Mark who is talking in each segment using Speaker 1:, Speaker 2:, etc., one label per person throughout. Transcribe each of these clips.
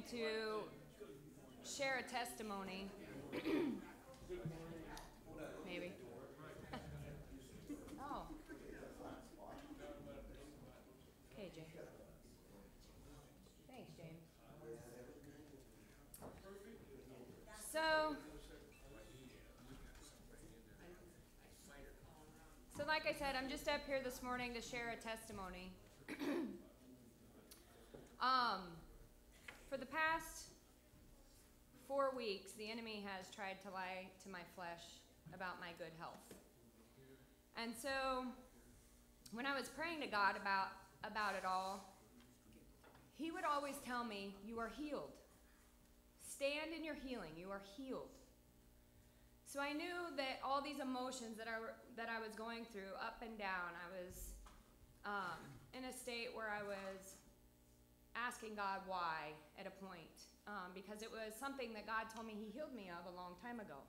Speaker 1: going to share a testimony. Maybe. oh. Okay, James. Thanks, James. So, so like I said, I'm just up here this morning to share a testimony. um, for the past four weeks, the enemy has tried to lie to my flesh about my good health. And so, when I was praying to God about, about it all, He would always tell me, You are healed. Stand in your healing. You are healed. So I knew that all these emotions that I, that I was going through, up and down, I was um, in a state where I was asking God why at a point, um, because it was something that God told me He healed me of a long time ago.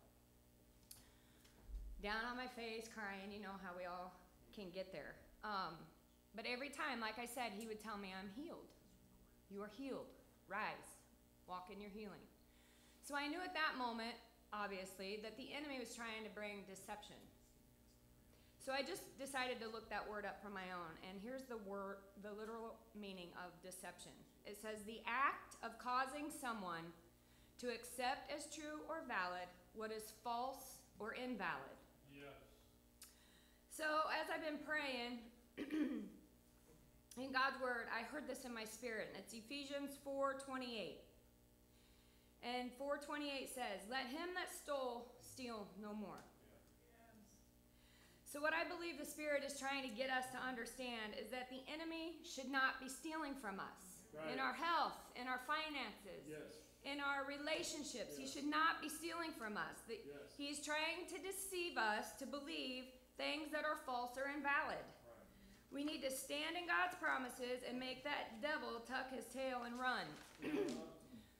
Speaker 1: Down on my face, crying, you know how we all can get there. Um, but every time, like I said, He would tell me, I'm healed. You are healed. Rise. Walk in your healing. So I knew at that moment, obviously, that the enemy was trying to bring deception. So I just decided to look that word up for my own, and here's the word, the literal meaning of deception. It says the act of causing someone to accept as true or valid what is false or invalid.
Speaker 2: Yes.
Speaker 1: So as I've been praying in God's word, I heard this in my spirit, and it's Ephesians 4:28. And 428 says, Let him that stole steal no more. So, what I believe the Spirit is trying to get us to understand is that the enemy should not be stealing from us
Speaker 2: Right.
Speaker 1: in our health, in our finances,
Speaker 2: Yes.
Speaker 1: in our relationships. He should not be stealing from us. The-
Speaker 2: Yes.
Speaker 1: He's trying to deceive us to believe things that are false or invalid.
Speaker 2: Right.
Speaker 1: We need to stand in God's promises and make that devil tuck his tail and run.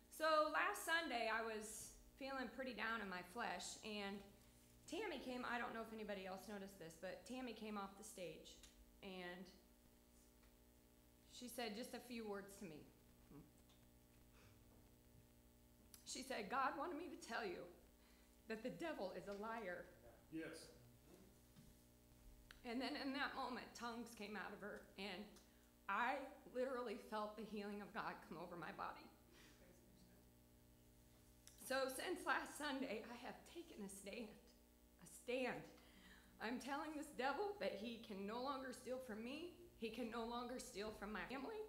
Speaker 1: So last Sunday, I was feeling pretty down in my flesh, and Tammy came. I don't know if anybody else noticed this, but Tammy came off the stage, and she said just a few words to me. She said, God wanted me to tell you that the devil is a liar.
Speaker 2: Yes.
Speaker 1: And then in that moment, tongues came out of her, and I literally felt the healing of God come over my body. So since last Sunday, I have taken a stand. Stand. I'm telling this devil that he can no longer steal from me, he can no longer steal from my family,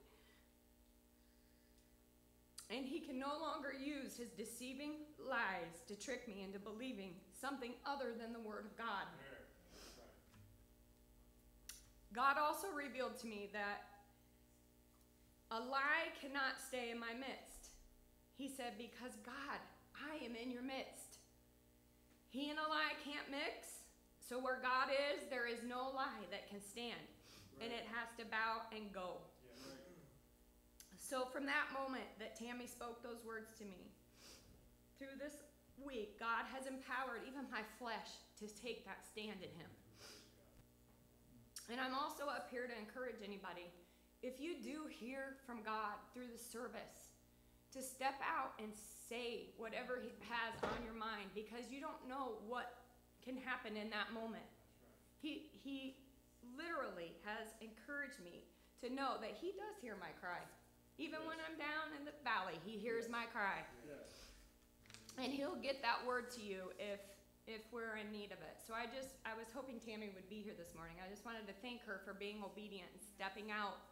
Speaker 1: and he can no longer use his deceiving lies to trick me into believing something other than the Word of God. God also revealed to me that a lie cannot stay in my midst. He said, Because God, I am in your midst. He and a lie can't mix. So where God is, there is no lie that can stand. And it has to bow and go.
Speaker 2: Yeah. Right.
Speaker 1: So from that moment that Tammy spoke those words to me, through this week, God has empowered even my flesh to take that stand in Him. And I'm also up here to encourage anybody. If you do hear from God through the service, to step out and say whatever He has on your mind because you don't know what can happen in that moment. He, he literally has encouraged me to know that He does hear my cry. Even when I'm down in the valley, He hears my cry.
Speaker 2: Yes.
Speaker 1: And He'll get that word to you if if we're in need of it. So I just I was hoping Tammy would be here this morning. I just wanted to thank her for being obedient and stepping out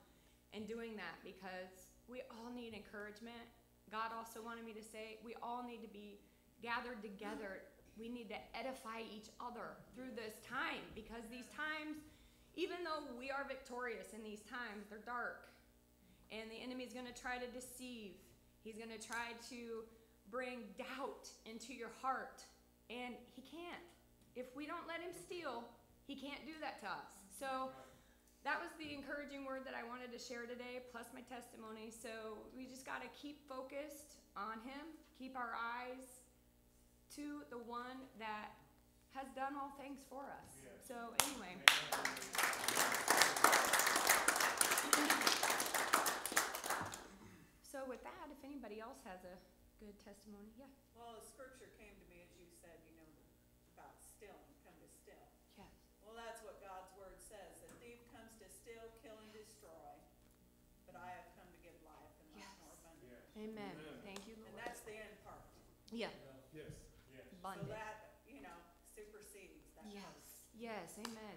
Speaker 1: and doing that because we all need encouragement. God also wanted me to say we all need to be gathered together. We need to edify each other through this time because these times, even though we are victorious in these times, they're dark. And the enemy's going to try to deceive. He's going to try to bring doubt into your heart. And he can't. If we don't let him steal, he can't do that to us. So that was the encouraging word that I wanted to share today, plus my testimony. So we just got to keep focused on Him, keep our eyes to the one that has done all things for us.
Speaker 2: Yes.
Speaker 1: So, anyway. so, with that, if anybody else has a good testimony, yeah.
Speaker 2: Well, scripture
Speaker 1: abundant.
Speaker 3: So that, you know,
Speaker 4: supersedes that.
Speaker 5: Yes, yes, amen.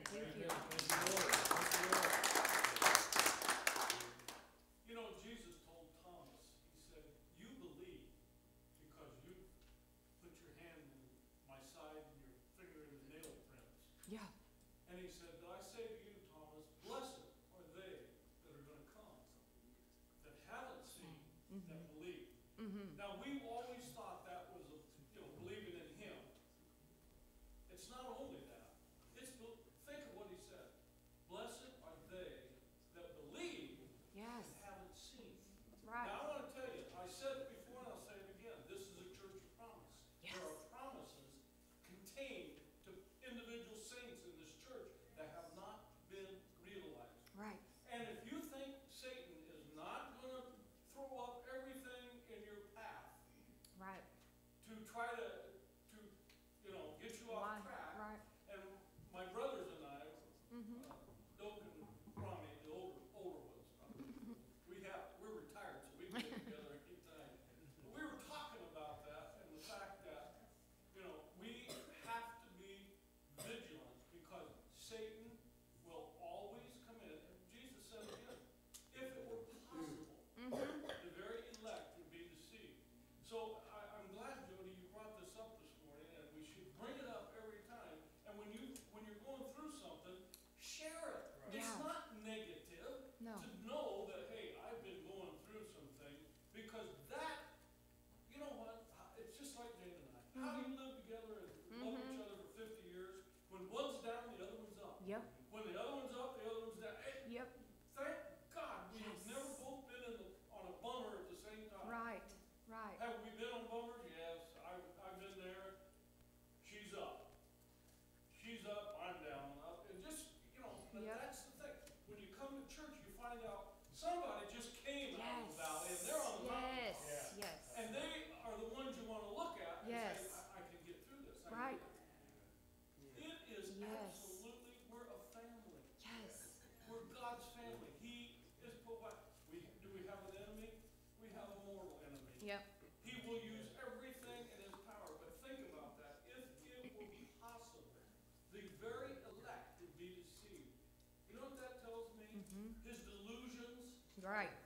Speaker 5: Right.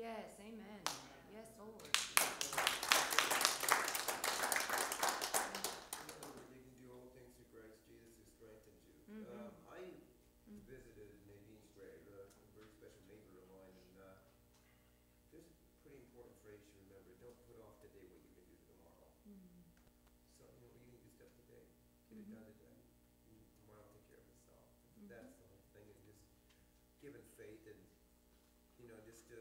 Speaker 5: Yes, amen, yes, Lord.
Speaker 6: remember, you can do all things through Christ Jesus who strengthens you.
Speaker 5: Mhm.
Speaker 6: Um, I
Speaker 5: Mm.
Speaker 6: visited Nadine's grave, uh, a very special neighbor of mine, and, uh, there's a pretty important phrase to remember, don't put off today what you can do tomorrow.
Speaker 5: Mm,
Speaker 6: So, you know, you can do stuff today, get it done today, and tomorrow will take care of itself. That's the whole thing, and just giving faith and, you know, just, uh,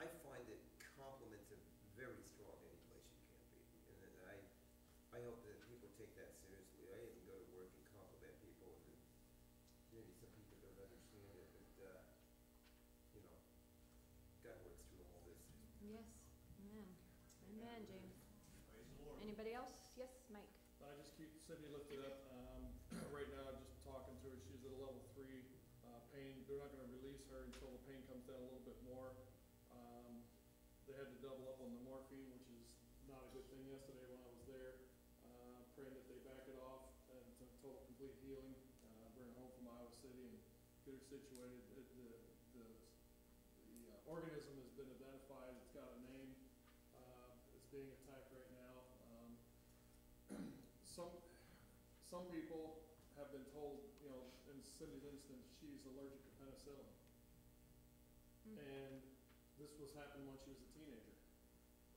Speaker 6: I find that compliments are very strong any place you can be. And then I, I hope that people take that seriously. I even go to work and compliment people and maybe some people don't understand it, but, uh, you know, God works through all this.
Speaker 5: yes, amen, amen, James.
Speaker 7: The.
Speaker 5: Anybody else? Yes, Mike?
Speaker 8: I just keep Cindy lifted up, um, right now, I'm just talking to her, she's at a level three, uh, pain, they're not gonna release her until the pain comes down a little bit more. Um, they had to double up on the morphine, which is not a good thing yesterday when I was there, uh, praying that they back it off and to total complete healing, uh, bring her home from Iowa City and get her situated, It- the, the, the uh, organism has been identified, it's got a name, uh, it's being attacked right now, um, some, some people have been told, you know, in Cindy's instance, she's allergic to penicillin.
Speaker 5: Mm.
Speaker 8: And this was happening when she was a teenager.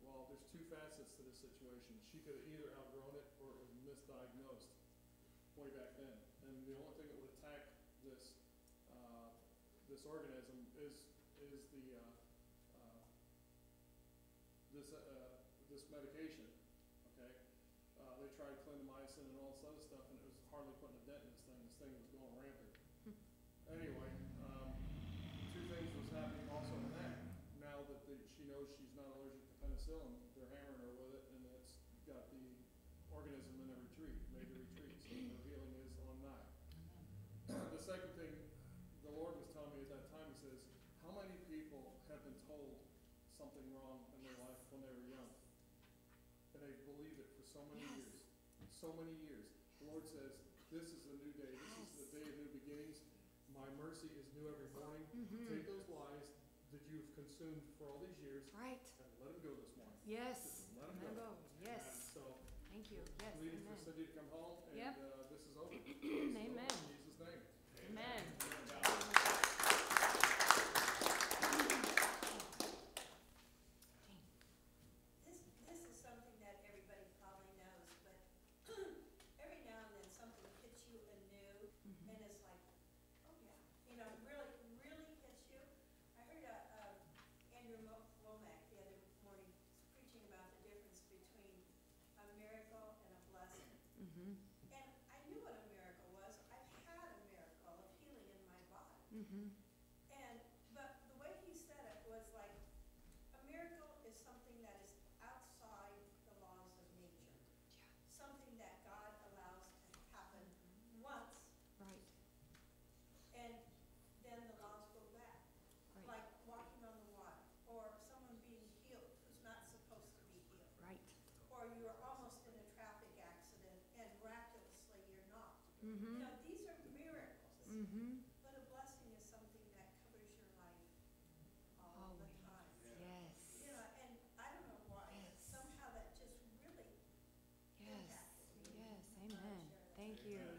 Speaker 8: Well, there's two facets to this situation. She could have either outgrown it or it was misdiagnosed way back then. And the only thing that would attack this, uh, this organism is, is the, uh, uh, this, uh, this medication, okay? Uh, they tried clindamycin and all this other stuff, and it was hardly putting a dent in this thing, this thing was going rampant. Anyway, um, two things was happening also in that, now that the, she knows she's not allergic to penicillin, they're hammering her with it, and it's got the organism in a retreat, made a retreat, so her healing is on nigh. The second thing, the Lord was telling me at that time, he says, how many people have been told something wrong in their life when they were young? And they believed it for so many
Speaker 5: Yes.
Speaker 8: years, so many years. The Lord says, this is a new day, this is the day of new beginnings. My mercy is new every morning.
Speaker 5: Mm-hmm,
Speaker 8: Take those lies that you've consumed for all these years
Speaker 5: right,
Speaker 8: and let them go this morning.
Speaker 5: Yes,
Speaker 8: let 'em
Speaker 5: let 'em
Speaker 8: go.
Speaker 5: go, yes,
Speaker 8: So,
Speaker 5: thank you, yes,
Speaker 8: for
Speaker 5: amen,
Speaker 8: Cindy to come home and,
Speaker 5: Yep.
Speaker 8: uh, this is over. This is over
Speaker 5: Amen.
Speaker 8: In Jesus' name.
Speaker 5: amen.
Speaker 2: This, this is something that everybody probably knows, but every now and then something hits you anew,
Speaker 5: Mhm.
Speaker 2: and it's like, oh yeah, you know, really, really hits you. I heard, uh, um, Andrew Mo- Wommack the other morning preaching about the difference between a miracle and a blessing.
Speaker 5: Mm-hmm,
Speaker 2: And I knew what a miracle was. I
Speaker 3: Mm-hmm.
Speaker 2: And, but the way he said it was like, a miracle is something that is outside the laws of nature. Something that God allows to happen once,
Speaker 3: Right,
Speaker 2: and then the laws go back.
Speaker 3: right,
Speaker 2: Like walking on the water, or someone being healed who's not supposed to be healed.
Speaker 3: right.
Speaker 2: Or you are almost in a traffic accident and miraculously you're not. You
Speaker 3: Mm-hmm.
Speaker 2: know, these are miracles.
Speaker 3: Mm-hmm.
Speaker 2: But a blessing is something that covers your life all the
Speaker 3: Always.
Speaker 2: time.
Speaker 3: Yes.
Speaker 2: You know, and I don't know why, but
Speaker 3: Yes.
Speaker 2: somehow that just really
Speaker 3: Yes,
Speaker 2: impacted me.
Speaker 3: yes,
Speaker 2: I wanna
Speaker 3: amen.
Speaker 2: share that.
Speaker 3: Thank you,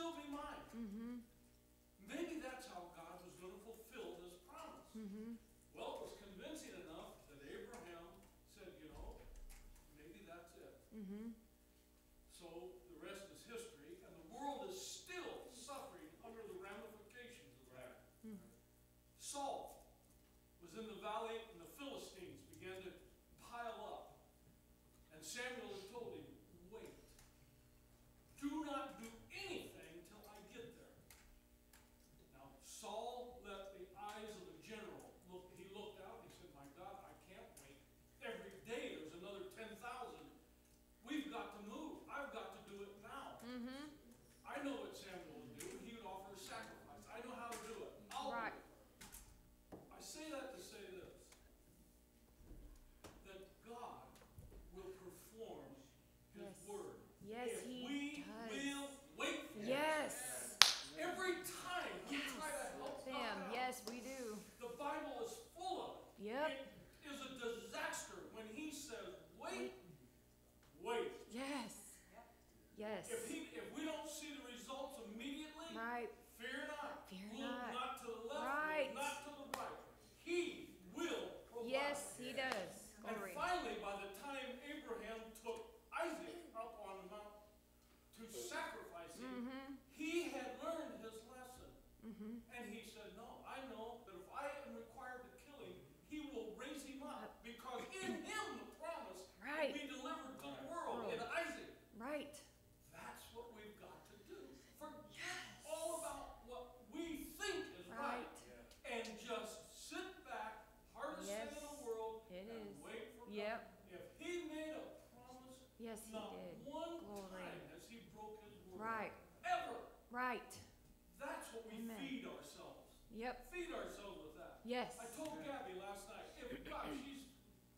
Speaker 9: still be mine.
Speaker 3: Mm-hmm.
Speaker 1: Yep,
Speaker 3: Feed ourselves with that.
Speaker 1: yes.
Speaker 3: I told Gabby last night, if, God, she's,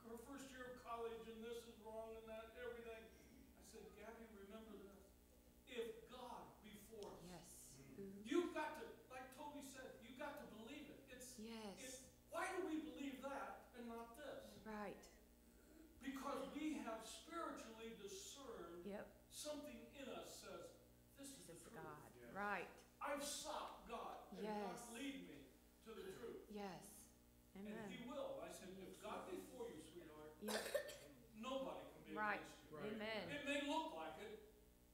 Speaker 3: her first year of college and this is wrong and that, everything. I said, Gabby, remember this. If God be for us,
Speaker 1: Yes. Ooh,
Speaker 3: you've got to, like Toby said, you've got to believe it. It's,
Speaker 1: Yes,
Speaker 3: it, why do we believe that and not this?
Speaker 1: right.
Speaker 3: Because we have spiritually discerned
Speaker 1: Yep,
Speaker 3: something in us says, this is the
Speaker 1: this is
Speaker 3: truth.
Speaker 1: God. Right,
Speaker 3: I've sought God and
Speaker 1: Yes.
Speaker 3: God lead me to the truth.
Speaker 1: yes.
Speaker 3: And
Speaker 1: Amen.
Speaker 3: he will. I said, if God be for you, sweetheart,
Speaker 1: Yep,
Speaker 3: nobody can be
Speaker 1: Right.
Speaker 3: against you.
Speaker 1: amen.
Speaker 3: It may look like it,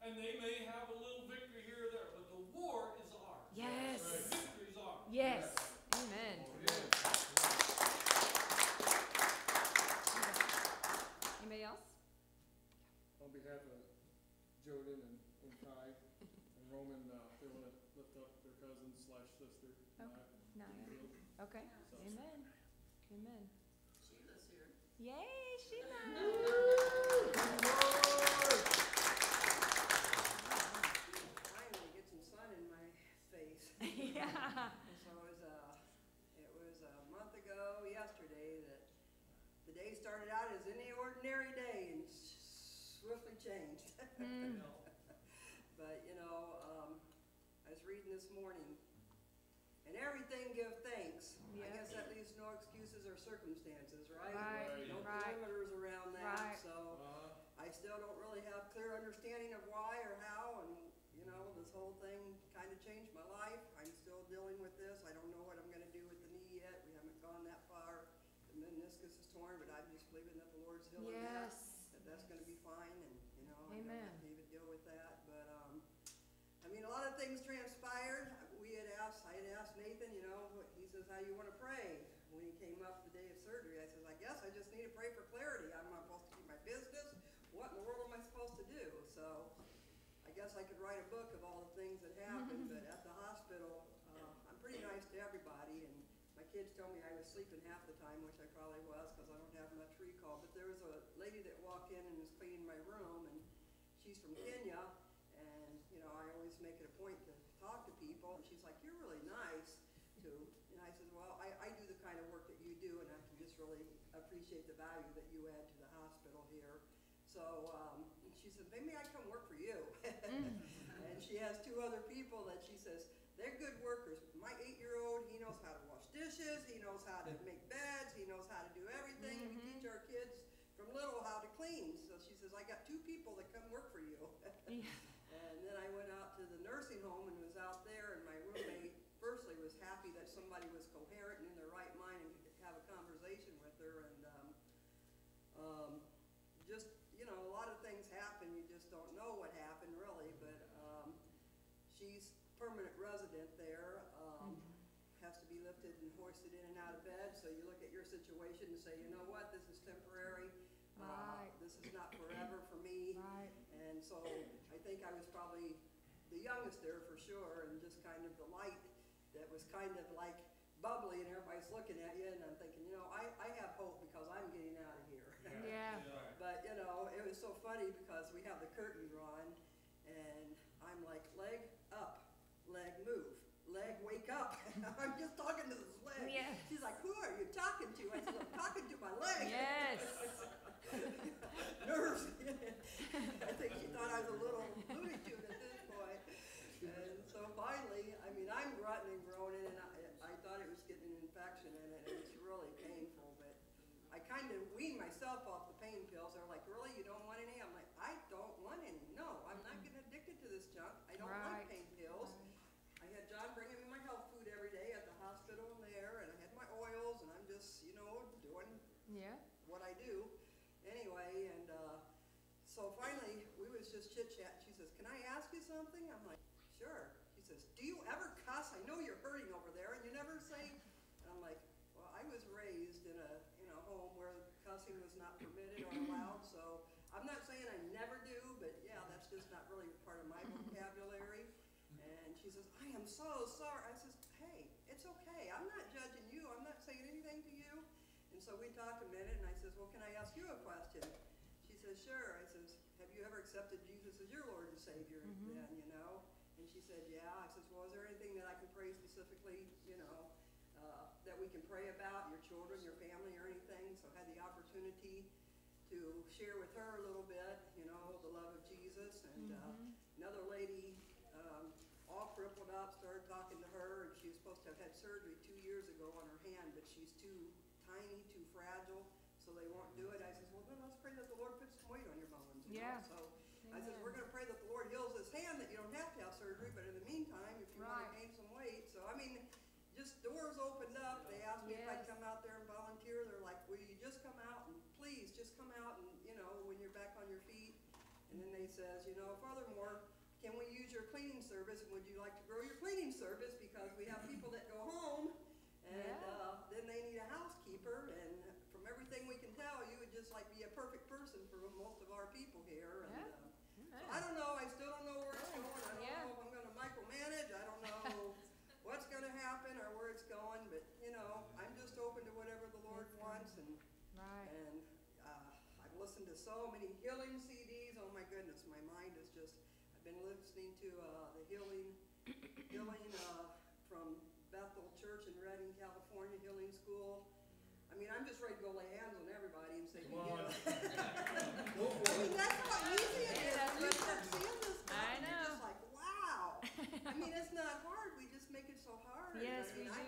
Speaker 3: and they may have a little victory here or there, but the war is ours.
Speaker 1: Yes.
Speaker 3: The victory's ours.
Speaker 1: Yes, amen. Anybody else?
Speaker 8: On behalf of Joden and, and Kai and Roman, uh, they wanna lift up their cousin slash sister.
Speaker 1: Okay.
Speaker 8: Naya,
Speaker 1: Naya,
Speaker 8: Field.
Speaker 1: okay,
Speaker 8: So-
Speaker 1: amen, amen.
Speaker 10: Sheila's here.
Speaker 1: Yay, Sheila.
Speaker 10: Finally get some sun in my face.
Speaker 1: Yeah,
Speaker 10: So it was, uh, it was a month ago yesterday that the day started out as any ordinary day and swiftly changed.
Speaker 1: Mm.
Speaker 10: But, you know, um, I was reading this morning, and everything give thanks. I guess that leaves no excuses or circumstances, right?
Speaker 1: Right,
Speaker 10: No
Speaker 1: right.
Speaker 10: perimeters around that,
Speaker 1: Right.
Speaker 10: so.
Speaker 8: Uh,
Speaker 10: I still don't really have clear understanding of why or how, and, you know, this whole thing kinda changed my life. I'm still dealing with this, I don't know what I'm gonna do with the knee yet, we haven't gone that far. The meniscus is torn, but I'm just believing that the Lord's healing
Speaker 1: yes,
Speaker 10: that says, how you wanna pray? When he came up the day of surgery, I says, I guess I just need to pray for clarity, I'm not supposed to keep my business, what in the world am I supposed to do? So, I guess I could write a book of all the things that happened, but at the hospital, uh, I'm pretty nice to everybody, and my kids tell me I was sleeping half the time, which I probably was, cause I don't have much recall, but there was a lady that walked in and was cleaning my room, and she's from Kenya, and, you know, I always make it a point to talk to people, and she's like, you're really nice to, and I said, well, I, I do the kind of work that you do, and I can just really appreciate the value that you add to the hospital here. So, um, she said, maybe I come work for you. And she has two other people that she says, they're good workers. My eight-year-old, he knows how to wash dishes, he knows how to make beds, he knows how to do everything. We teach our kids from little how to clean. So she says, I got two people that come work for you.
Speaker 1: Yeah.
Speaker 10: And then I went out to the nursing home and was out there, and my roommate firstly was happy that somebody was coherent and in their right mind and could have a conversation with her, and, um, um, just, you know, a lot of things happen, you just don't know what happened really, but, um, she's permanent resident there, um, has to be lifted and hoisted in and out of bed, so you look at your situation and say, you know what, this is temporary. uh, This is not forever for me.
Speaker 1: Right,
Speaker 10: And so I think I was probably the youngest there for sure, and just kind of the light that was kind of like bubbly, and everybody's looking at you, and I'm thinking, you know, I, I have hope because I'm getting out of here.
Speaker 1: yeah,
Speaker 10: But, you know, it was so funny because we have the curtain drawn, and I'm like, leg up, leg move, leg wake up. I'm just talking to this leg.
Speaker 1: Yeah.
Speaker 10: She's like, who are you talking to? I'm talking to my leg.
Speaker 1: yes,
Speaker 10: Nerves. I think she thought I was a little Looney Tune at this point. And so finally, I mean, I'm grunting and groaning, and I, I thought it was getting an infection in it, and it's really painful, but I kind of weaned myself off the pain pills. They're like, really, you don't want any? I'm like, I don't want any. No, I'm not getting addicted to this junk. I don't
Speaker 1: Right.
Speaker 10: like pain pills. I had John bringing me my health food every day at the hospital and there, and I had my oils, and I'm just, you know, doing
Speaker 1: yeah,
Speaker 10: what I do. Anyway, and, uh, so finally, we was just chit chat. She says, can I ask you something? I'm like, sure. She says, do you ever cuss? I know you're hurting over there and you never say, and I'm like, well, I was raised in a, in a home where cussing was not permitted or allowed, so I'm not saying I never do, but yeah, that's just not really part of my vocabulary. And she says, I am so sorry. I says, so we talked a minute, and I says, well, can I ask you a question? She says, sure. I says, have you ever accepted Jesus as your Lord and Savior
Speaker 11: mm -hmm.
Speaker 10: then, you know? And she said, yeah. I says, well, is there anything that I can pray specifically, you know, uh, that we can pray about, your children, your family, or anything? So I had the opportunity to share with her a little bit, you know, the love of Jesus. And mm -hmm. uh,
Speaker 11: mm-hmm.
Speaker 10: another lady, um, all crippled up, started talking to her, and she was supposed to have had surgery two years ago on her hand, but she's too tiny, too fragile, so they won't do it. I says, well, then let's pray that the Lord puts some weight on your bones. You
Speaker 11: yeah. Know?
Speaker 10: So Amen. I says, we're going to pray that the Lord heals his hand, that you don't have to have surgery, but in the meantime, if you
Speaker 11: right.
Speaker 10: want to gain some weight. So, I mean, just doors opened up. They asked me yes. if I'd come out there and volunteer. They're like, will you just come out and please just come out and, you know, when you're back on your feet. And then they says, you know, furthermore, can we use your cleaning service? And would you like to grow your cleaning service? Because we have people that so many healing CDs. Oh my goodness, my mind is just. I've been listening to uh, the healing, healing uh, from Bethel Church in Redding, California, Healing School. I mean, I'm just ready to go lay hands on everybody and say,
Speaker 8: Come on.
Speaker 10: I mean, that's how easy it is. Yeah, you start seeing this stuff,
Speaker 11: I know.
Speaker 10: and you're just like, wow. I mean, it's not hard. We just make it so hard.
Speaker 11: Yes,
Speaker 10: I mean,
Speaker 11: we do.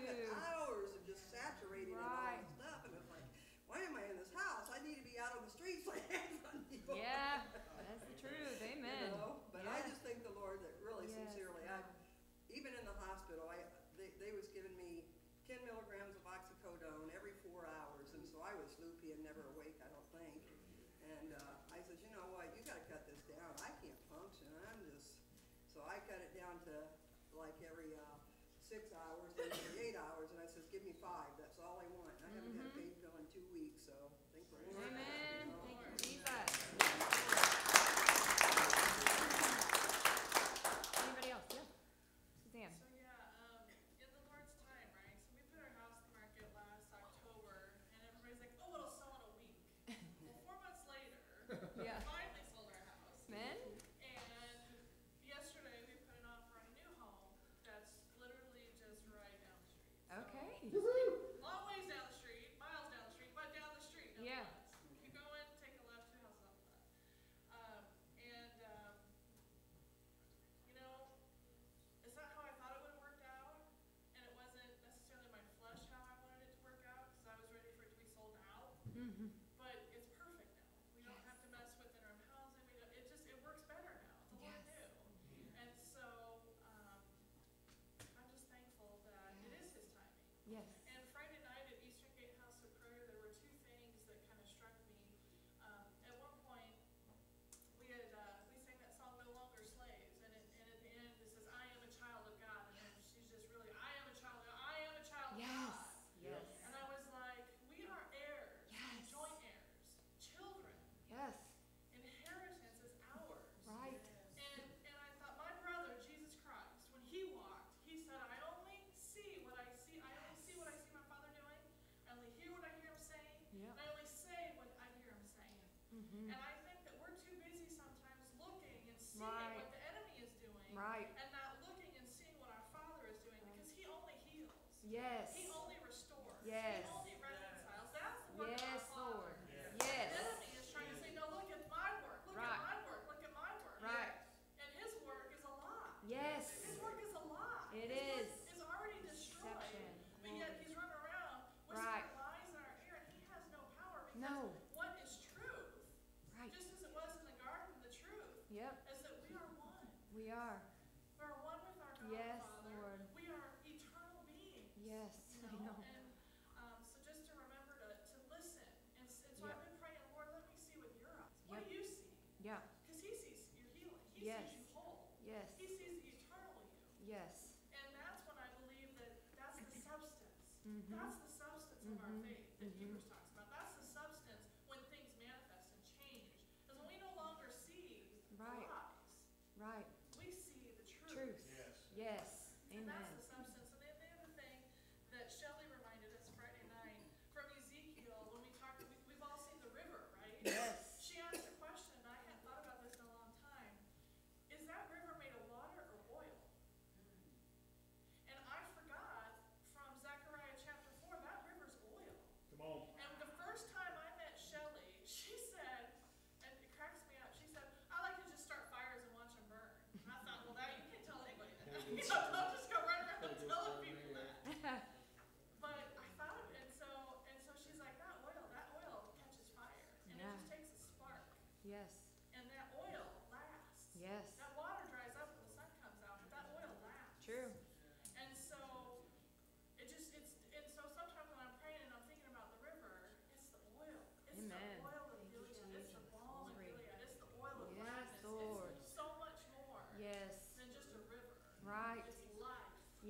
Speaker 11: That's the
Speaker 1: substance of our
Speaker 11: mm-hmm.
Speaker 1: faith, that
Speaker 11: mm-hmm.
Speaker 1: Hebrews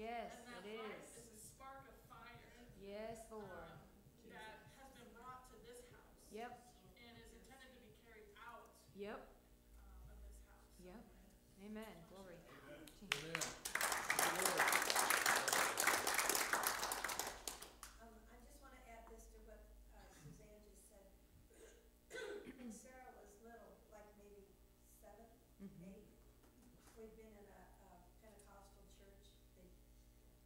Speaker 12: Yes,
Speaker 1: And that
Speaker 11: it life
Speaker 1: is.
Speaker 11: is a spark of fire.
Speaker 1: Yes, Lord.
Speaker 11: um, That has been brought to this house.
Speaker 1: Yep,
Speaker 11: And is intended to be carried out,
Speaker 1: yep,
Speaker 11: um, of this house.
Speaker 1: yep. Amen. Glory.
Speaker 8: Amen.
Speaker 2: Um, I just wanna add this to what, uh, Suzanne just said. When Sarah was little, like maybe seven,
Speaker 1: Mhm.
Speaker 2: eight, we'd been in a, a Pentecostal church, they'd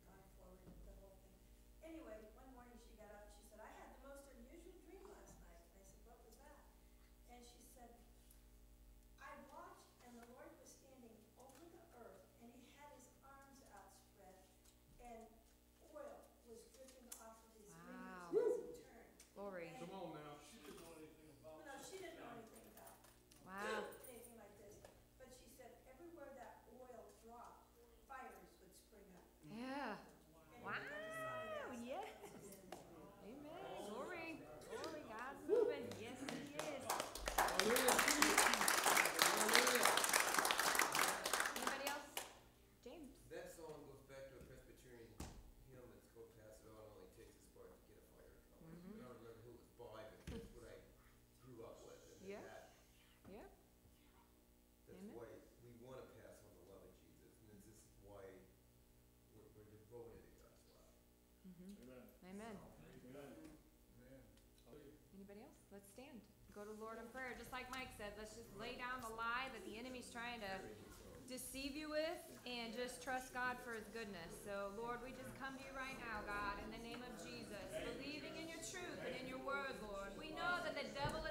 Speaker 2: gone forward with the whole thing. Anyway, one morning she got up, she said, I had the most unusual dream last night. I said, what was that? And she said, I watched and the Lord was standing over the earth and he had his arms outspread and oil was dripping off of his
Speaker 1: Wow.
Speaker 2: wings as he turned.
Speaker 1: Glory.
Speaker 2: And-
Speaker 8: Come on now.
Speaker 3: She didn't know anything about.
Speaker 2: No, she didn't know anything about
Speaker 1: Wow.
Speaker 2: anything like this, but she said everywhere that oil dropped, fires would spring up.
Speaker 1: Yeah.
Speaker 2: And
Speaker 1: Wow,
Speaker 2: I just thought of that.
Speaker 1: yes. Amen. Glory. Glory. God's moving. Yes, He is.
Speaker 8: Hallelujah. Hallelujah.
Speaker 1: Anybody else? James?
Speaker 6: That song goes back to a Presbyterian hymn, it's called Pass It On, only takes a spark to get a fire going.
Speaker 1: Mhm.
Speaker 6: I don't remember who it was by, but that's what I grew up with, and
Speaker 1: Yeah.
Speaker 6: that,
Speaker 1: Yep.
Speaker 6: that's
Speaker 1: Amen.
Speaker 6: why we wanna pass on the love of Jesus, and this is why we're, we're devoted to God's love.
Speaker 1: Mhm.
Speaker 8: Amen.
Speaker 1: Anybody else? Let's stand. Go to Lord in prayer. Just like Mike said, let's just lay down the lie that the enemy's trying to deceive you with and just trust God for his goodness. So, Lord, we just come to you right now, God, in the name of Jesus, believing in your truth and in your word, Lord. We know that the devil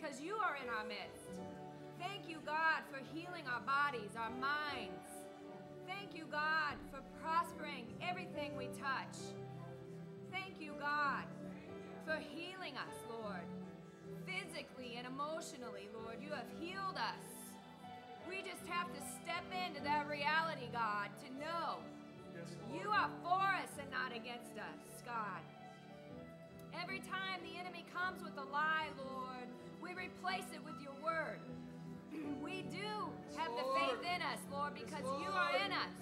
Speaker 1: because you are in our midst. Thank you, God, for healing our bodies, our minds. Thank you, God, for prospering everything we touch. Thank you, God, for healing us, Lord, physically and emotionally, Lord. You have healed us. We just have to step into that reality, God, to know
Speaker 8: Yes,
Speaker 1: you are for us and not against us, God. Every time the enemy comes with a lie, Lord, we replace it with your word. we do have the faith in us, Lord, because you are in us.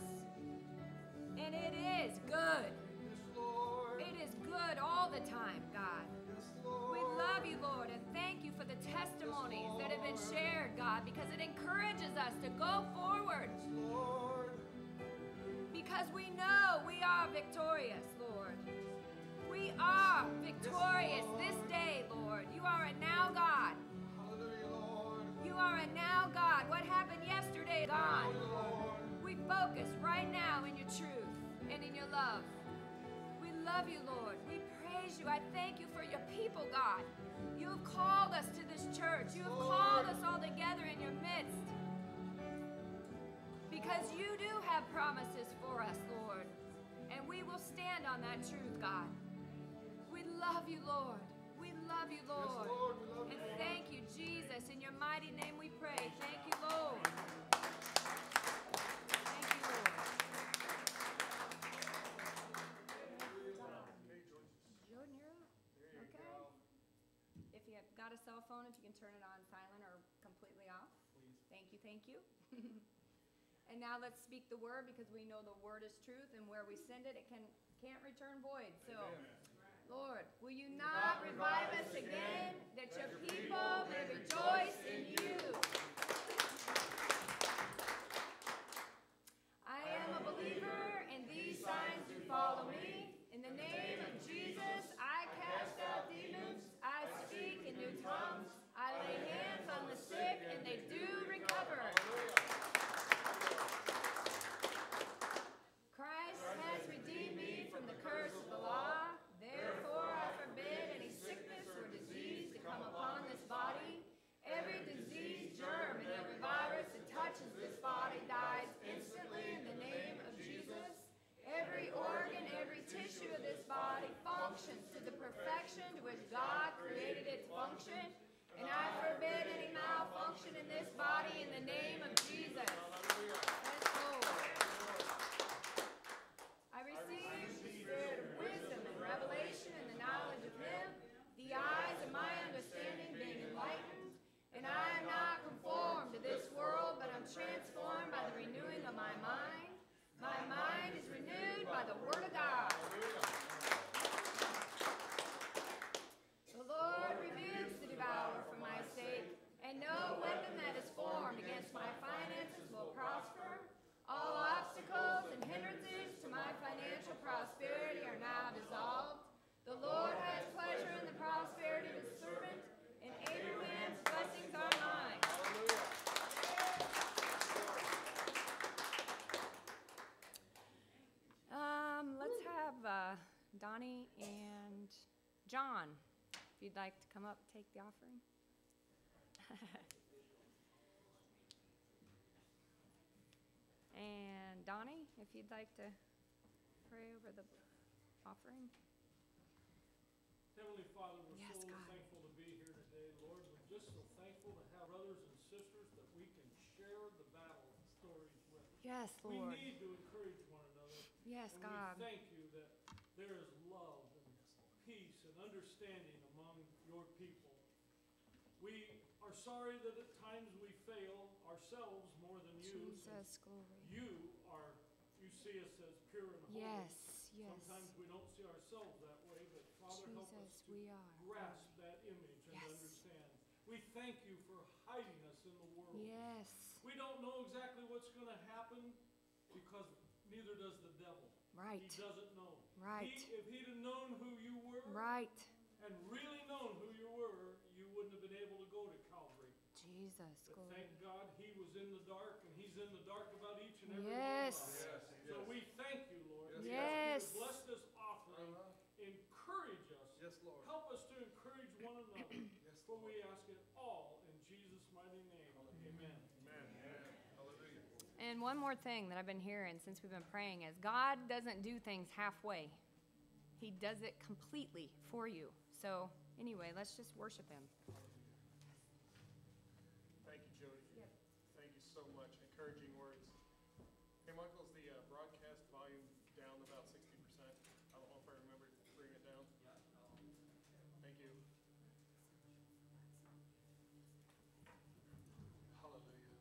Speaker 1: And it is good.
Speaker 8: Yes, Lord.
Speaker 1: It is good all the time, God.
Speaker 8: Yes, Lord.
Speaker 1: We love you, Lord, and thank you for the testimonies that have been shared, God, because it encourages us to go forward.
Speaker 8: Lord.
Speaker 1: Because we know we are victorious, Lord. We are victorious this day, Lord. You are a now God. You are a now God. What happened yesterday gone. We focus right now in your truth and in your love. We love you, Lord. We praise you. I thank you for your people, God. You have called us to this church. You have called us all together in your midst. Because you do have promises for us, Lord. And we will stand on that truth, God. We love you, Lord. We love you, Lord.
Speaker 8: Lord, we love
Speaker 1: And
Speaker 8: you.
Speaker 1: thank you, Jesus. In your mighty name we pray. Thank you, Lord. Thank you, Lord. Jordan, you're up. Okay. If you have got a cell phone, if you can turn it on silent or completely off.
Speaker 8: Please.
Speaker 1: Thank you, thank you. And now let's speak the word because we know the word is truth and where we send it, it can, can't return void. So, Lord, Donnie and John, if you'd like to come up, take the offering. And Donnie, if you'd like to pray over the offering.
Speaker 3: Heavenly Father, we're
Speaker 1: Yes,
Speaker 3: so
Speaker 1: God.
Speaker 3: thankful to be here today, Lord. We're just so thankful to have brothers and sisters that we can share the battle stories with.
Speaker 1: Yes, Lord.
Speaker 3: We need to encourage one another.
Speaker 1: Yes, God.
Speaker 3: we thank you that there is love and peace and understanding among your people. We are sorry that at times we fail ourselves more than you.
Speaker 1: Jesus, glory.
Speaker 3: You are, you see us as pure and holy.
Speaker 1: Yes, yes.
Speaker 3: Sometimes we don't see ourselves that way, but Father, help us to
Speaker 1: we are.
Speaker 3: grasp that image and
Speaker 1: Yes.
Speaker 3: understand. We thank you for hiding us in the world.
Speaker 1: Yes,
Speaker 3: We don't know exactly what's gonna happen because neither does the devil.
Speaker 1: right,
Speaker 3: He doesn't know.
Speaker 1: Right.
Speaker 3: He- If he'd have known who you were
Speaker 1: right.
Speaker 3: and really known who you were, you wouldn't have been able to go to Calvary.
Speaker 1: Jesus,
Speaker 3: But
Speaker 1: glory.
Speaker 3: thank God he was in the dark and he's in the dark about each and every one of
Speaker 1: Yes.
Speaker 3: us. So we thank you, Lord. We
Speaker 1: Yes.
Speaker 3: ask you to bless this offering. Encourage us.
Speaker 6: Yes, Lord.
Speaker 3: Help us to encourage one another.
Speaker 6: Yes,
Speaker 3: For we ask it all in Jesus' mighty name. Amen.
Speaker 6: Hallelujah.
Speaker 1: And one more thing that I've been hearing since we've been praying is God doesn't do things halfway. He does it completely for you. So anyway, let's just worship him.
Speaker 8: Thank you, Jody. Thank you so much. Encouraging words. Hey, Michael, is the uh, broadcast volume down about sixty percent? I don't know if I remember to bring it down. Thank you. Hallelujah.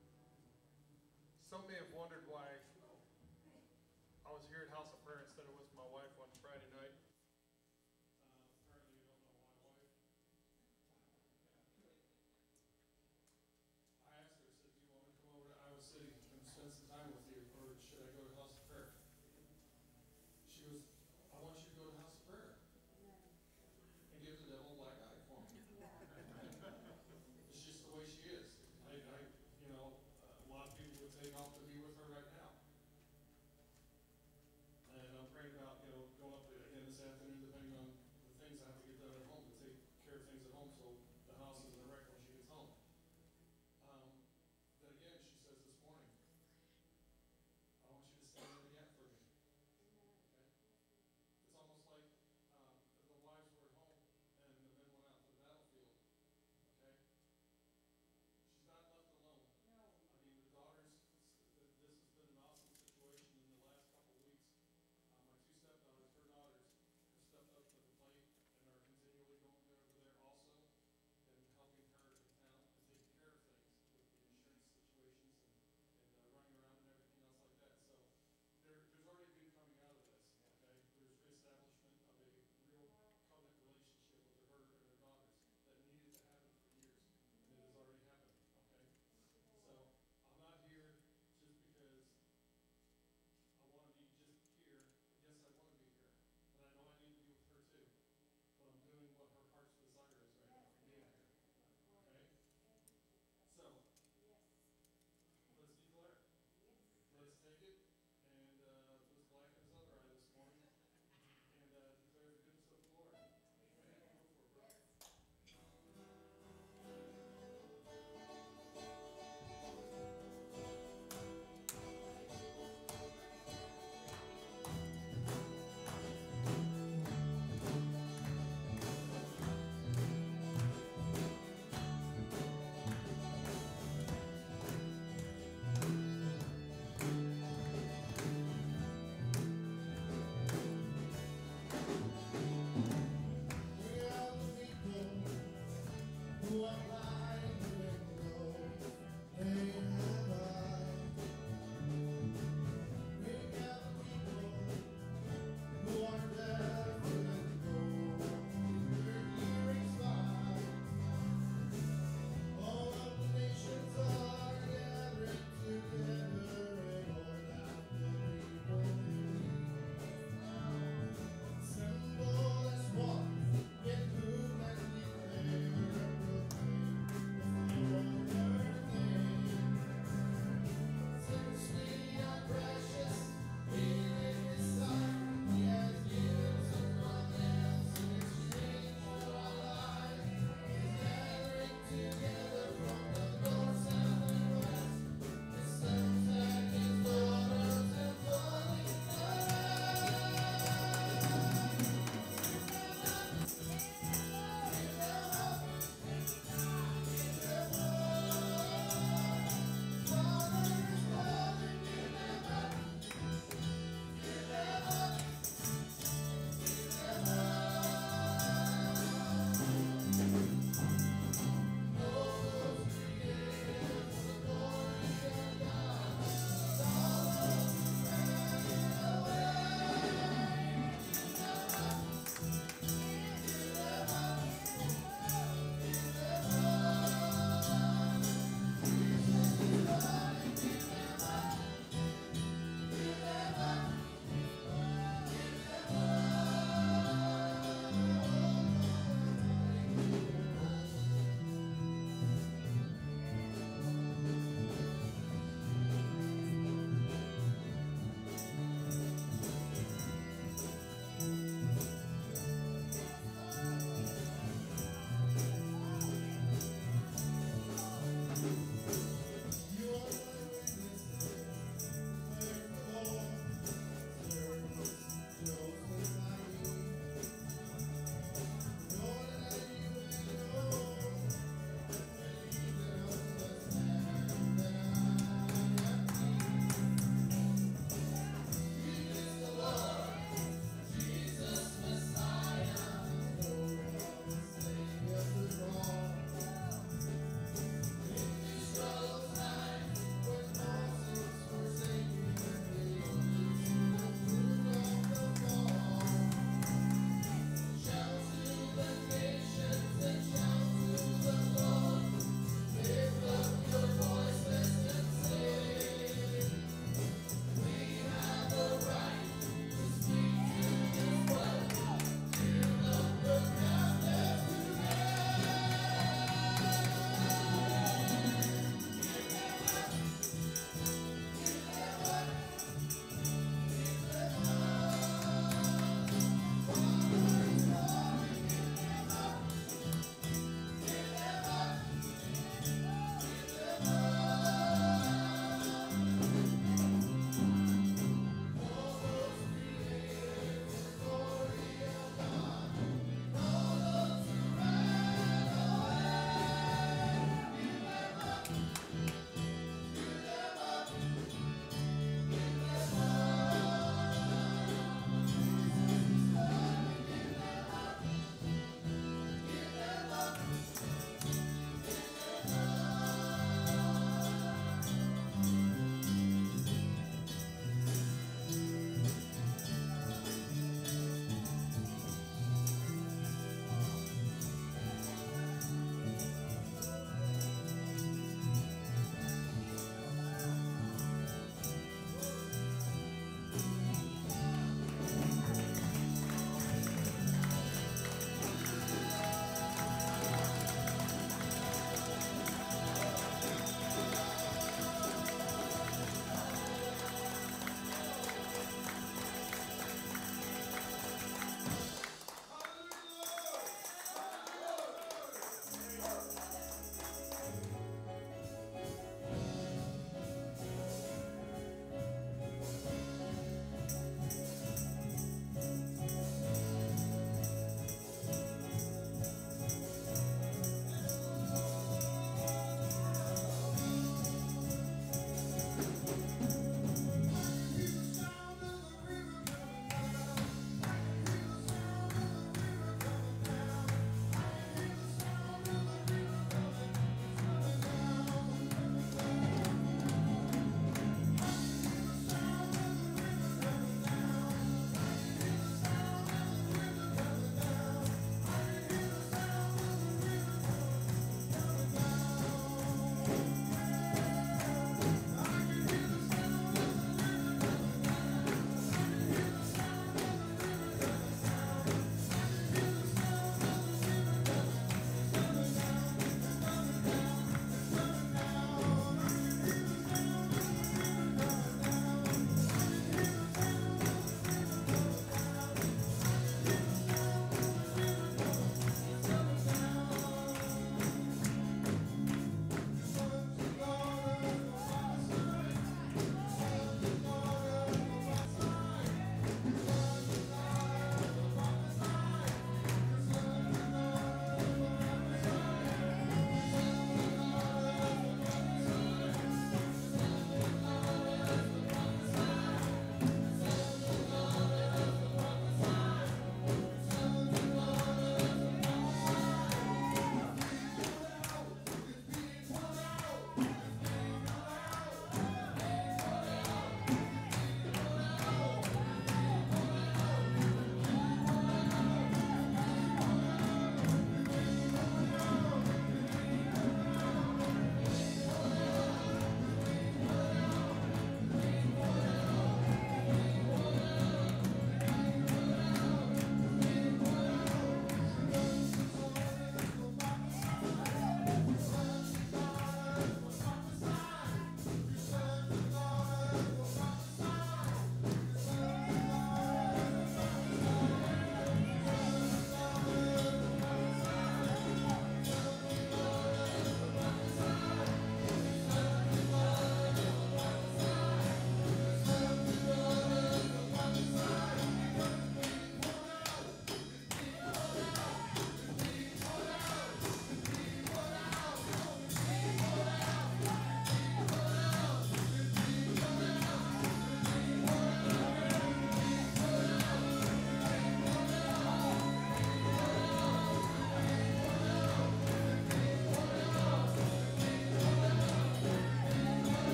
Speaker 8: Some may have wondered why I was here at House of Prayer instead of with my wife on Friday night. Uh, Apparently you don't know my wife. I asked her, I said, do you want me to come over to Iowa City and spend some time with you, or should I go to House of Prayer? She goes, I want you to go to House of Prayer. And give the devil a black eye for me. It's just the way she is. I, I, you know, a lot of people would take off to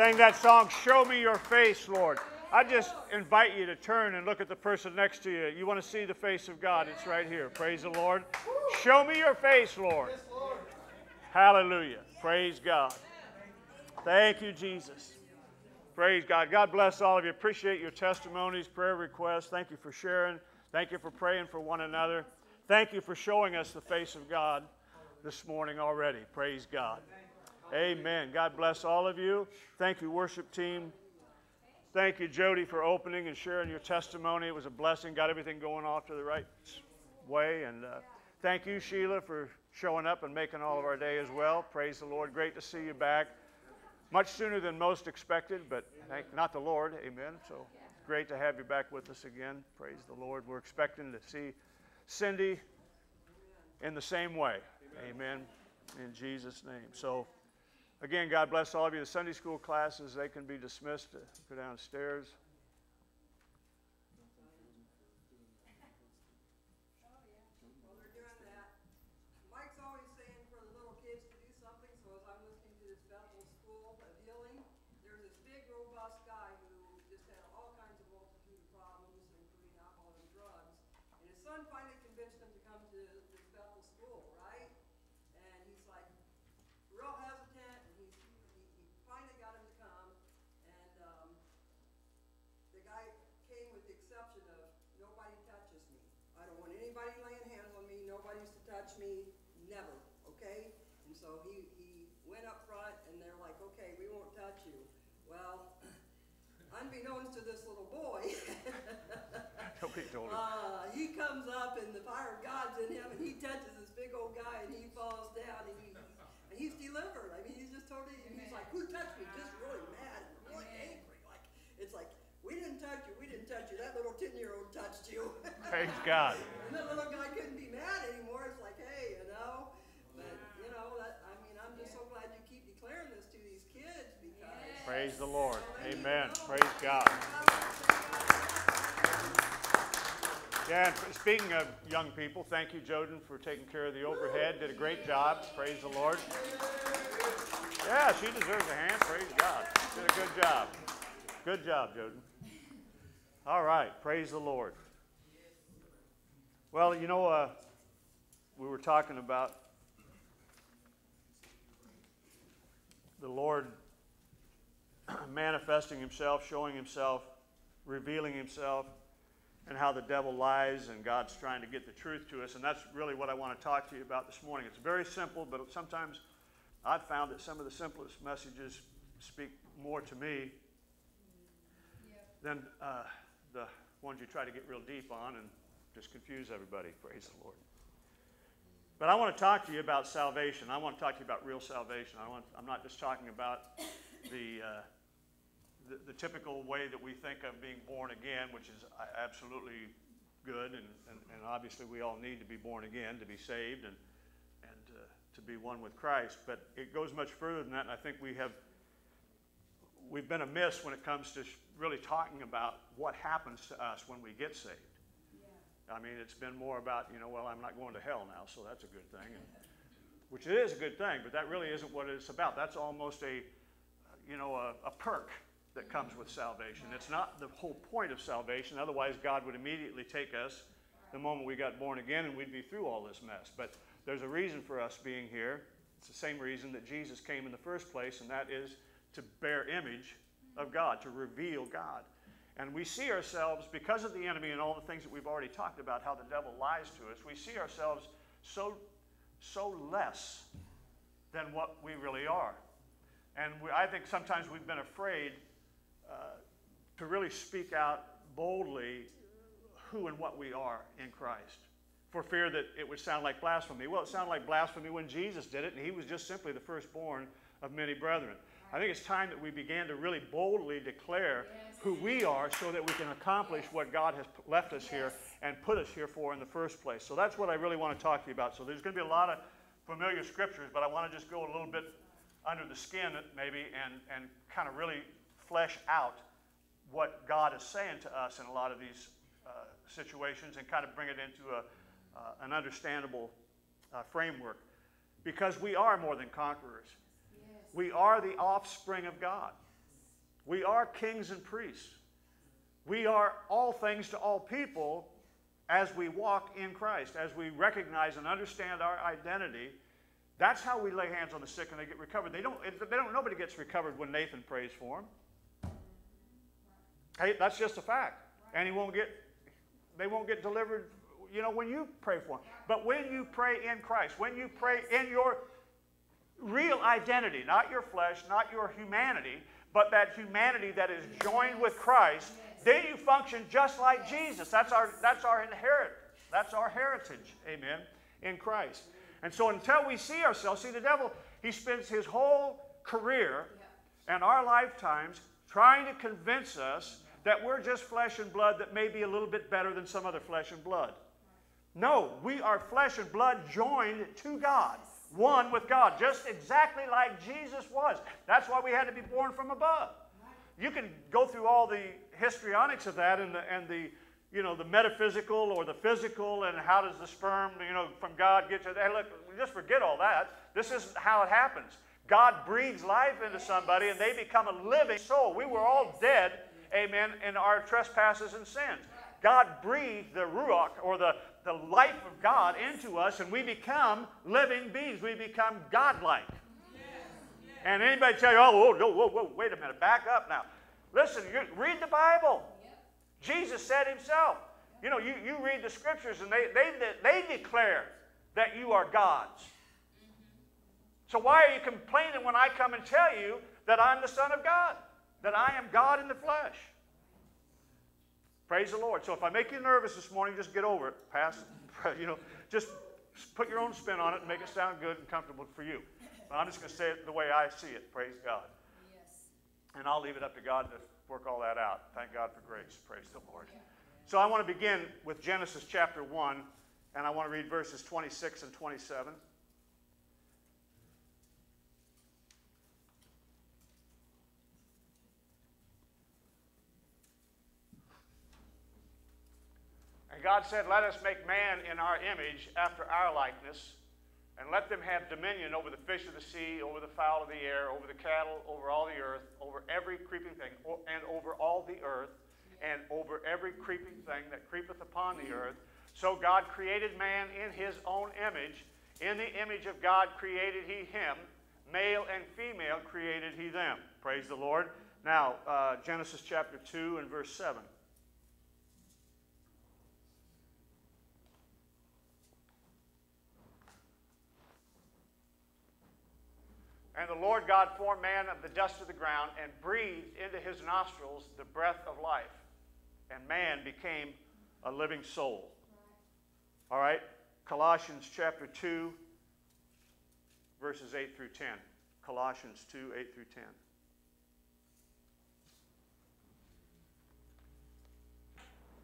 Speaker 7: Sang that song, Show Me Your Face, Lord. I just invite you to turn and look at the person next to you. You want to see the face of God? It's right here. Praise the Lord. Show me your face, Lord. Hallelujah. Praise God. Thank you, Jesus. Praise God. God bless all of you. Appreciate your testimonies, prayer requests. Thank you for sharing. Thank you for praying for one another. Thank you for showing us the face of God this morning already. Praise God. Amen. God bless all of you. Thank you, worship team. Thank you, Jody, for opening and sharing your testimony. It was a blessing. Got everything going off to the right way. And uh, thank you, Sheila, for showing up and making all of our day as well. Praise the Lord. Great to see you back. Much sooner than most expected, but thank, not the Lord. Amen. So great to have you back with us again. Praise the Lord. We're expecting to see Cindy in the same way. Amen. In Jesus' name. So, again, God bless all of you. The Sunday school classes, they can be dismissed. Go downstairs.
Speaker 10: Well, they're doing that. Mike's always saying for the little kids to do something, so as I'm listening to this Bethel School of Healing, there's this big robust guy who just had all kinds of multitude of problems, including alcohol and drugs. And his son finally convinced him to come to this Bethel School, right? And he's like real hesitant, and he's, he, he finally got him to come. And, um, the guy came with the exception of, nobody touches me. I don't want anybody laying hands on me, nobody's to touch me, never, okay? And so he, he went up front and they're like, okay, we won't touch you. Well, unbeknownst to this little boy,
Speaker 7: Nobody
Speaker 10: uh, he comes up and the fire of God's in him and he touches this big old guy and he falls down and he, and he's delivered. I mean, he's just totally, and he's like, who touched me? Just really mad, and really angry. Like, it's like, we didn't touch you, we didn't touch you. That little 10 year old touched you.
Speaker 7: Praise God.
Speaker 10: And the little guy couldn't be mad anymore. It's like, hey, you know, but you know, that, I mean, I'm just so glad you keep declaring this to these kids because.
Speaker 7: Praise the Lord. Amen. Praise God. Yeah, speaking of young people, thank you, Joden, for taking care of the overhead. Did a great job. Praise the Lord. Yeah, she deserves a hand. Praise God. Did a good job. Good job, Joden. All right. Praise the Lord. Well, you know, uh, we were talking about the Lord manifesting himself, showing himself, revealing himself, and how the devil lies and God's trying to get the truth to us. And that's really what I want to talk to you about this morning. It's very simple, but sometimes I've found that some of the simplest messages speak more to me than uh, the ones you try to get real deep on and just confuse everybody. Praise the Lord. But I want to talk to you about salvation. I want to talk to you about real salvation. I want, I'm not just talking about the, uh, the, the typical way that we think of being born again, which is uh, absolutely good, and, and, and obviously we all need to be born again to be saved and, and uh, to be one with Christ. But it goes much further than that, and I think we have we've been amiss when it comes to really talking about what happens to us when we get saved. I mean, it's been more about, you know, well, I'm not going to hell now, so that's a good thing. And, which it is a good thing, but that really isn't what it's about. That's almost a, you know, a, a perk that comes with salvation. It's not the whole point of salvation. Otherwise, God would immediately take us the moment we got born again and we'd be through all this mess. But there's a reason for us being here. It's the same reason that Jesus came in the first place, and that is to bear image of God, to reveal God. And we see ourselves, because of the enemy and all the things that we've already talked about, how the devil lies to us, we see ourselves so, so less than what we really are. And we, I think sometimes we've been afraid to really speak out boldly who and what we are in Christ for fear that it would sound like blasphemy. Well, it sounded like blasphemy when Jesus did it, and he was just simply the firstborn of many brethren. I think it's time that we began to really boldly declare who we are so that we can accomplish what God has left us here and put us here for in the first place. So that's what I really want to talk to you about. So there's going to be a lot of familiar scriptures, but I want to just go a little bit under the skin maybe and, and kind of really flesh out what God is saying to us in a lot of these uh, situations and kind of bring it into a, uh, an understandable uh, framework. Because we are more than conquerors. We are the offspring of God. We are kings and priests. We are all things to all people as we walk in Christ, as we recognize and understand our identity. That's how we lay hands on the sick and they get recovered. They don't, they don't, nobody gets recovered when Nathan prays for them. Hey, that's just a fact. And he won't get, they won't get delivered, you know, when you pray for them. But when you pray in Christ, when you pray in your real identity, not your flesh, not your humanity, but that humanity that is joined with Christ, then you function just like Jesus. That's our, that's our inherit. That's our heritage, amen, in Christ. And so until we see ourselves, see the devil, he spends his whole career and our lifetimes trying to convince us that we're just flesh and blood that may be a little bit better than some other flesh and blood. No, we are flesh and blood joined to God, one with God, just exactly like Jesus was. That's why we had to be born from above. You can go through all the histrionics of that and the, and the you know, the metaphysical or the physical and how does the sperm, you know, from God get to, hey, look, just forget all that. This isn't how it happens. God breathes life into somebody and they become a living soul. We were all dead, amen, in our trespasses and sins. God breathed the ruach or the, the life of God into us and we become living beings. We become godlike. And anybody tell you, oh, whoa, whoa, whoa, wait a minute, back up now. Listen, you, read the Bible. Jesus said himself, you know, you, you read the scriptures and they, they, they declare that you are God's. So why are you complaining when I come and tell you that I'm the Son of God? That I am God in the flesh? Praise the Lord. So if I make you nervous this morning, just get over it. Pass, you know, just put your own spin on it and make it sound good and comfortable for you. But I'm just going to say it the way I see it. Praise God.
Speaker 1: Yes.
Speaker 7: And I'll leave it up to God to work all that out. Thank God for grace. Praise the Lord. So I want to begin with Genesis chapter 1, and I want to read verses 26 and 27. And God said, Let us make man in our image after our likeness, and let them have dominion over the fish of the sea, over the fowl of the air, over the cattle, over all the earth, over every creeping thing, and over all the earth, and over every creeping thing that creepeth upon the earth. So God created man in his own image. In the image of God created he him. Male and female created he them. Praise the Lord. Now, uh, Genesis chapter 2 and verse 7. And the Lord God formed man of the dust of the ground and breathed into his nostrils the breath of life. And man became a living soul. All right? Colossians chapter 2, verses 8 through 10. Colossians 2, 8 through 10.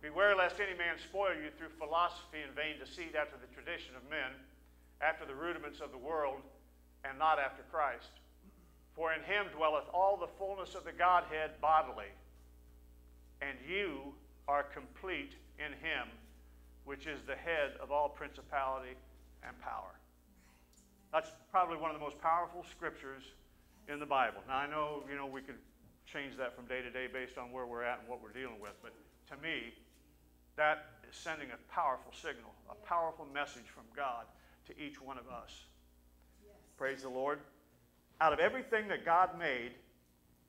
Speaker 7: Beware lest any man spoil you through philosophy and vain deceit after the tradition of men, after the rudiments of the world and not after Christ. For in him dwelleth all the fullness of the Godhead bodily, and you are complete in him, which is the head of all principality and power. That's probably one of the most powerful scriptures in the Bible. Now I know, you know, we could change that from day to day based on where we're at and what we're dealing with, but to me, that is sending a powerful signal, a powerful message from God to each one of us. Praise the Lord. Out of everything that God made,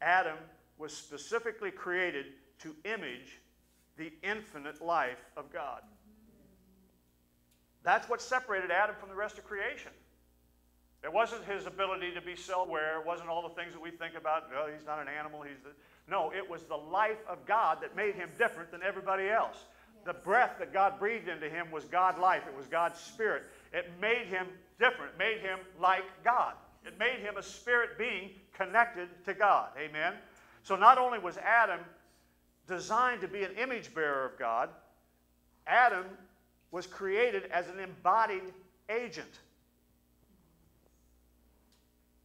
Speaker 7: Adam was specifically created to image the infinite life of God. That's what separated Adam from the rest of creation. It wasn't his ability to be self-aware. It wasn't all the things that we think about. No, he's not an animal. He's the... No, it was the life of God that made him different than everybody else. The breath that God breathed into him was God life. It was God's spirit. It made him different. Made him like God. It made him a spirit being connected to God. Amen? So not only was Adam designed to be an image bearer of God, Adam was created as an embodied agent.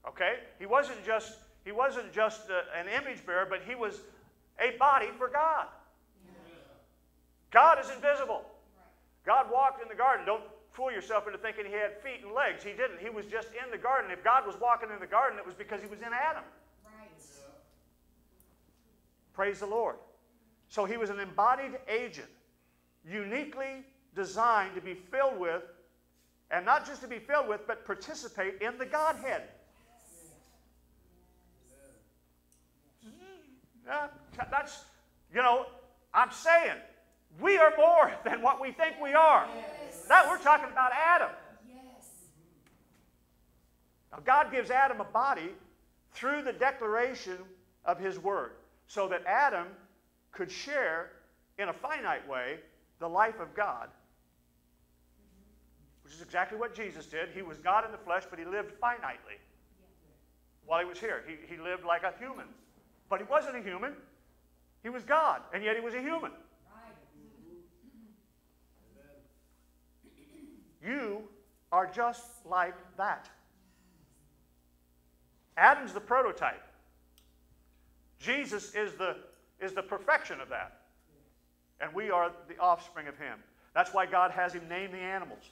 Speaker 7: Okay? He wasn't just, he wasn't just a, an image bearer, but he was a body for God. God is invisible. God walked in the garden. Don't fool yourself into thinking he had feet and legs. He didn't. He was just in the garden. If God was walking in the garden, it was because he was in Adam. Right. Praise the Lord. So he was an embodied agent, uniquely designed to be filled with, and not just to be filled with, but participate in the Godhead. Mm. Yeah, that's, you know, I'm saying we are more than what we think we are. That we're talking about Adam. Now, God gives Adam a body through the declaration of his word so that Adam could share in a finite way the life of God, which is exactly what Jesus did. He was God in the flesh, but he lived finitely while he was here. He, he lived like a human, but he wasn't a human. He was God, and yet he was a human. You are just like that. Adam's the prototype. Jesus is the, is the perfection of that. And we are the offspring of him. That's why God has him name the animals.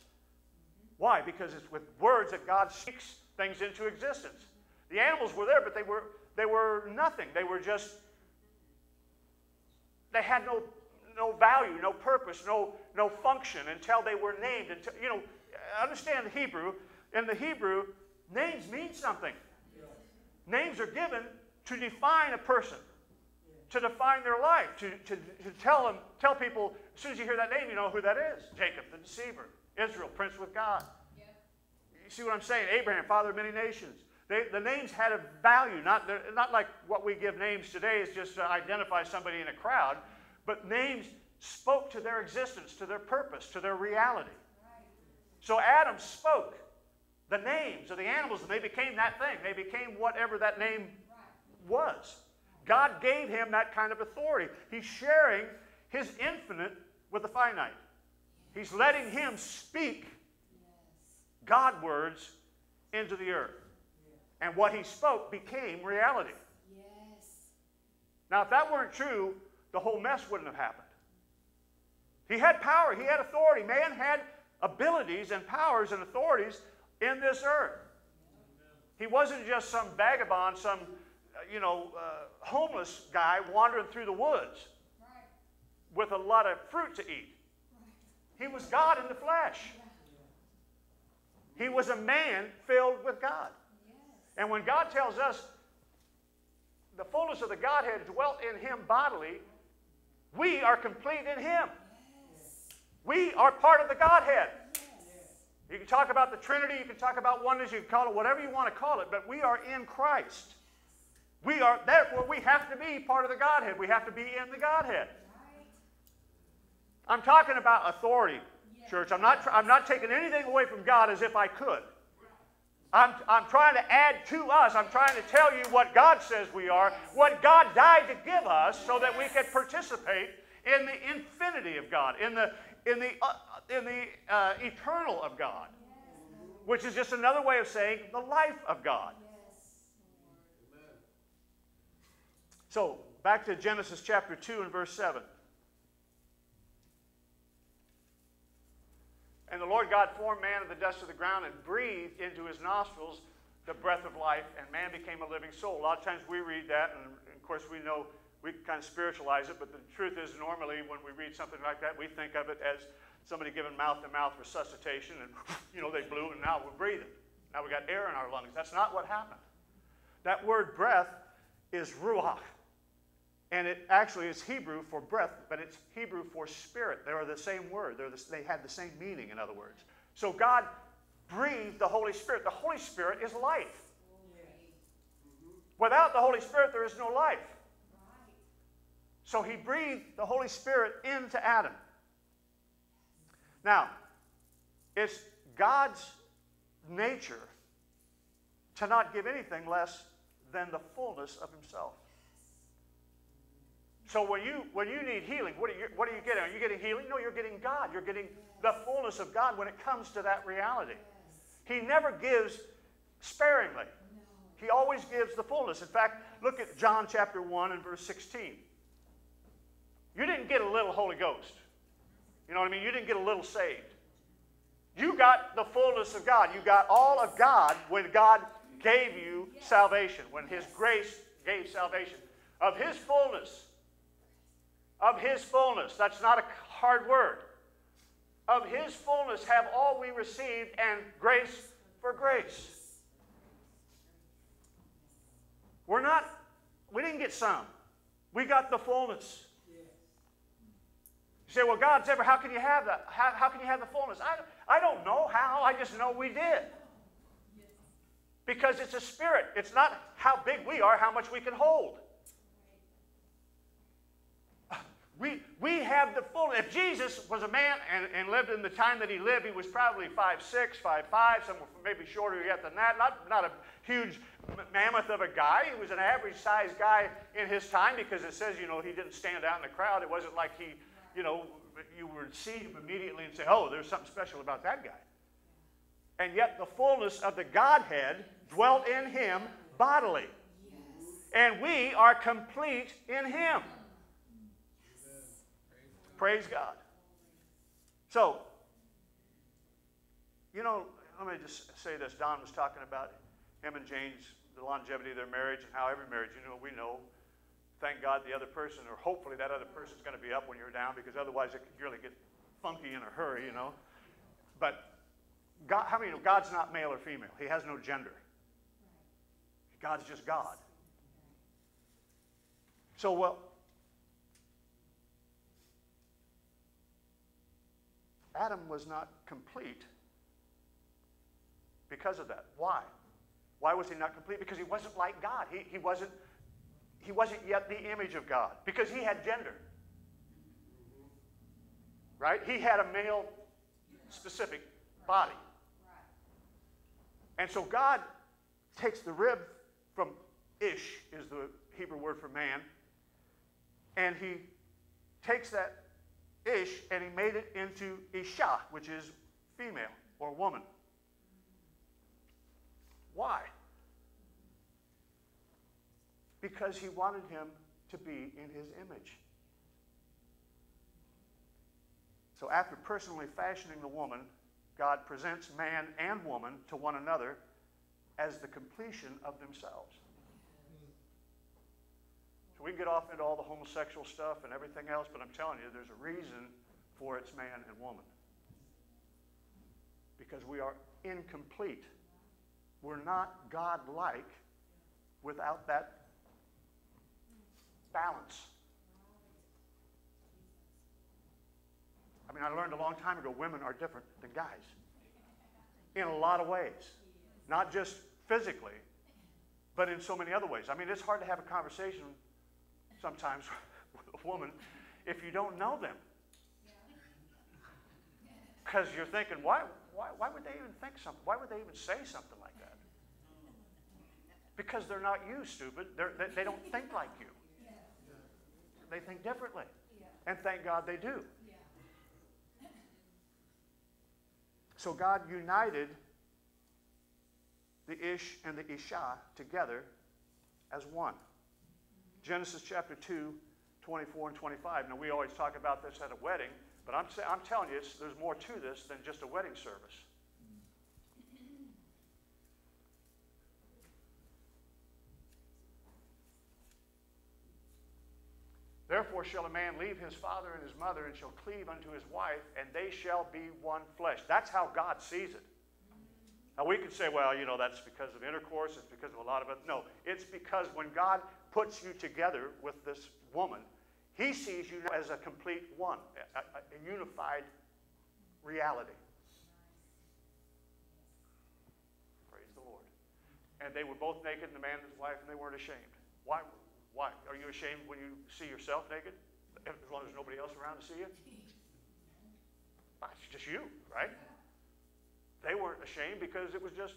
Speaker 7: Why? Because it's with words that God speaks things into existence. The animals were there, but they were, they were nothing. They were just, they had no, no value, no purpose, no, no function until they were named. Until, you know, understand the Hebrew. In the Hebrew, names mean something. Names are given to define a person, to define their life, to, to, to tell them, tell people, as soon as you hear that name, you know who that is. Jacob, the deceiver. Israel, prince with God. You see what I'm saying? Abraham, father of many nations. They, the names had a value, not, not like what we give names today is just to identify somebody in a crowd, but names spoke to their existence, to their purpose, to their reality. So Adam spoke the names of the animals, and they became that thing. They became whatever that name was. God gave him that kind of authority. He's sharing his infinite with the finite. He's letting him speak God words into the earth. And what he spoke became reality. Now, if that weren't true, the whole mess wouldn't have happened. He had power, he had authority. Man had abilities and powers and authorities in this earth. He wasn't just some vagabond, some, uh, you know, uh, homeless guy wandering through the woods with a lot of fruit to eat. He was God in the flesh. He was a man filled with God. And when God tells us the fullness of the Godhead dwelt in him bodily, we are complete in him. We are part of the Godhead. You can talk about the Trinity, you can talk about oneness, you can call it whatever you want to call it, but we are in Christ. We are, therefore, we have to be part of the Godhead. We have to be in the Godhead. I'm talking about authority, church. I'm not, I'm not taking anything away from God as if I could. I'm, I'm trying to add to us. I'm trying to tell you what God says we are, what God died to give us so that we could participate in the infinity of God, in the, in the, uh, in the uh, eternal of God, which is just another way of saying the life of God. So, back to Genesis chapter 2 and verse 7. And the Lord God formed man of the dust of the ground and breathed into his nostrils the breath of life, and man became a living soul. A lot of times we read that, and of course we know we kind of spiritualize it, but the truth is normally when we read something like that, we think of it as somebody giving mouth-to-mouth resuscitation, and you know they blew, and now we're breathing. Now we got air in our lungs. That's not what happened. That word breath is ruach. And it actually is Hebrew for breath, but it's Hebrew for spirit. They are the same word. The, they had the same meaning, in other words. So God breathed the Holy Spirit. The Holy Spirit is life. Without the Holy Spirit, there is no life. So he breathed the Holy Spirit into Adam. Now, it's God's nature to not give anything less than the fullness of himself. So when you when you need healing, what are you what are you getting? Are you getting healing? No, you're getting God. You're getting the fullness of God when it comes to that reality. He never gives sparingly. He always gives the fullness. In fact, look at John chapter 1 and verse 16. You didn't get a little Holy Ghost. You know what I mean? You didn't get a little saved. You got the fullness of God. You got all of God when God gave you salvation, when His grace gave salvation. Of His fullness. Of His fullness. That's not a hard word. Of His fullness have all we received, and grace for grace. We're not, we didn't get some. We got the fullness. Say, well, God's ever, how can you have that? How, how can you have the fullness? I, I don't know how, I just know we did. Because it's a spirit. It's not how big we are, how much we can hold. We, we have the fullness. If Jesus was a man and, and lived in the time that he lived, he was probably 5'6, 5'5, some maybe shorter yet than that. Not, not a huge mammoth of a guy. He was an average sized guy in his time because it says, you know, he didn't stand out in the crowd. It wasn't like he, you know, you would see him immediately and say, oh, there's something special about that guy. And yet the fullness of the Godhead dwelt in him bodily. And we are complete in him. Praise God. So, you know, let me just say this. Don was talking about him and Jane's, the longevity of their marriage and how every marriage, you know, we know, thank God the other person, or hopefully that other person's going to be up when you're down, because otherwise it could really get funky in a hurry, you know. But God, how many know God's not male or female? He has no gender. God's just God. So, well, Adam was not complete because of that. Why? Why was he not complete? Because he wasn't like God. He, he, wasn't, he wasn't yet the image of God. Because he had gender. Right? He had a male specific body. And so God takes the rib from ish, is the Hebrew word for man, and he takes that ish and he made it into isha, which is female or woman. Why? Because he wanted him to be in his image. So, after personally fashioning the woman, God presents man and woman to one another as the completion of themselves. So we can get off into all the homosexual stuff and everything else, but I'm telling you, there's a reason for it's man and woman. Because we are incomplete. We're not God like without that balance. I mean, I learned a long time ago women are different than guys in a lot of ways, not just physically, but in so many other ways. I mean, it's hard to have a conversation sometimes with a woman if you don't know them. Because you're thinking, why, why, why would they even think something? Why would they even say something like that? Because they're not you, stupid. They're, they, they don't think like you. They think differently. And thank God they do. So God united the Ish and the Isha together as one. Mm-hmm. Genesis chapter 2, 24 and 25. Now, we always talk about this at a wedding, but I'm, I'm telling you, there's more to this than just a wedding service. Therefore shall a man leave his father and his mother and shall cleave unto his wife, and they shall be one flesh. That's how God sees it. Now we could say, well, you know, that's because of intercourse, it's because of a lot of it. No, it's because when God puts you together with this woman, he sees you as a complete one, a, a, a unified reality. Praise the Lord. And they were both naked, the man and his wife, and they weren't ashamed. Why? Why? Are you ashamed when you see yourself naked? As long as nobody else around to see you? It's just you, right? They weren't ashamed because it was just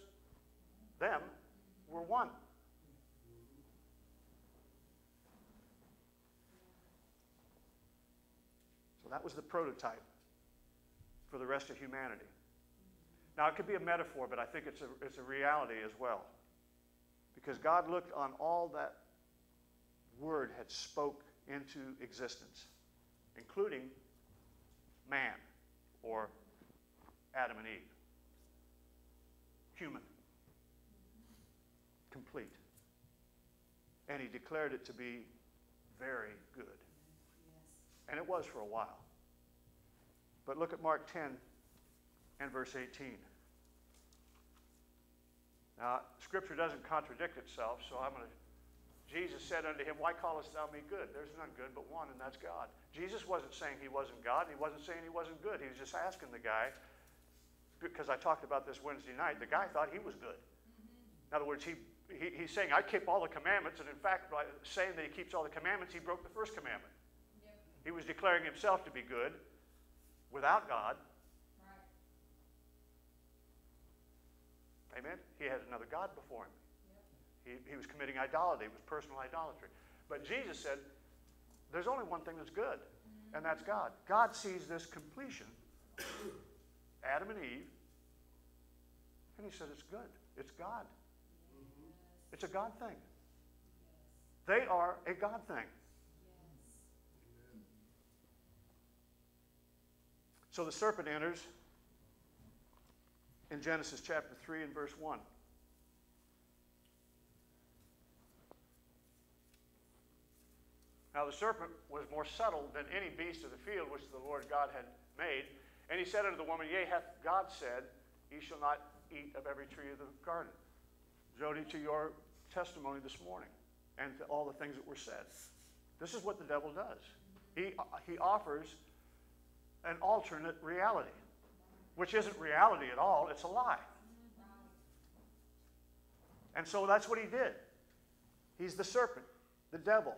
Speaker 7: them were one. So that was the prototype for the rest of humanity. Now, it could be a metaphor, but I think it's a, it's a reality as well. Because God looked on all that word had spoke into existence. including man or Adam and Eve. Human. Complete. And he declared it to be very good. And it was for a while. But look at Mark 10 and verse 18. Now, Scripture doesn't contradict itself, so I'm going to. Jesus said unto him, Why callest thou me good? There's none good but one, and that's God. Jesus wasn't saying he wasn't God, and he wasn't saying he wasn't good. He was just asking the guy, because I talked about this Wednesday night, the guy thought he was good. In other words, he, he, he's saying, I keep all the commandments, and in fact, by saying that he keeps all the commandments, he broke the first commandment. He was declaring himself to be good without God. Amen? He had another God before him. He, he was committing idolatry. It was personal idolatry. But Jesus said, there's only one thing that's good, and that's God. God sees this completion, Adam and Eve, and he said, it's good. It's God. It's a God thing. They are a God thing. So the serpent enters in Genesis chapter 3 and verse 1. Now the serpent was more subtle than any beast of the field which the Lord God had made. And he said unto the woman, Yea, hath God said, Ye shall not eat of every tree of the garden. Jody, to your testimony this morning and to all the things that were said. This is what the devil does. He, he offers an alternate reality, which isn't reality at all, it's a lie. And so that's what he did. He's the serpent, the devil,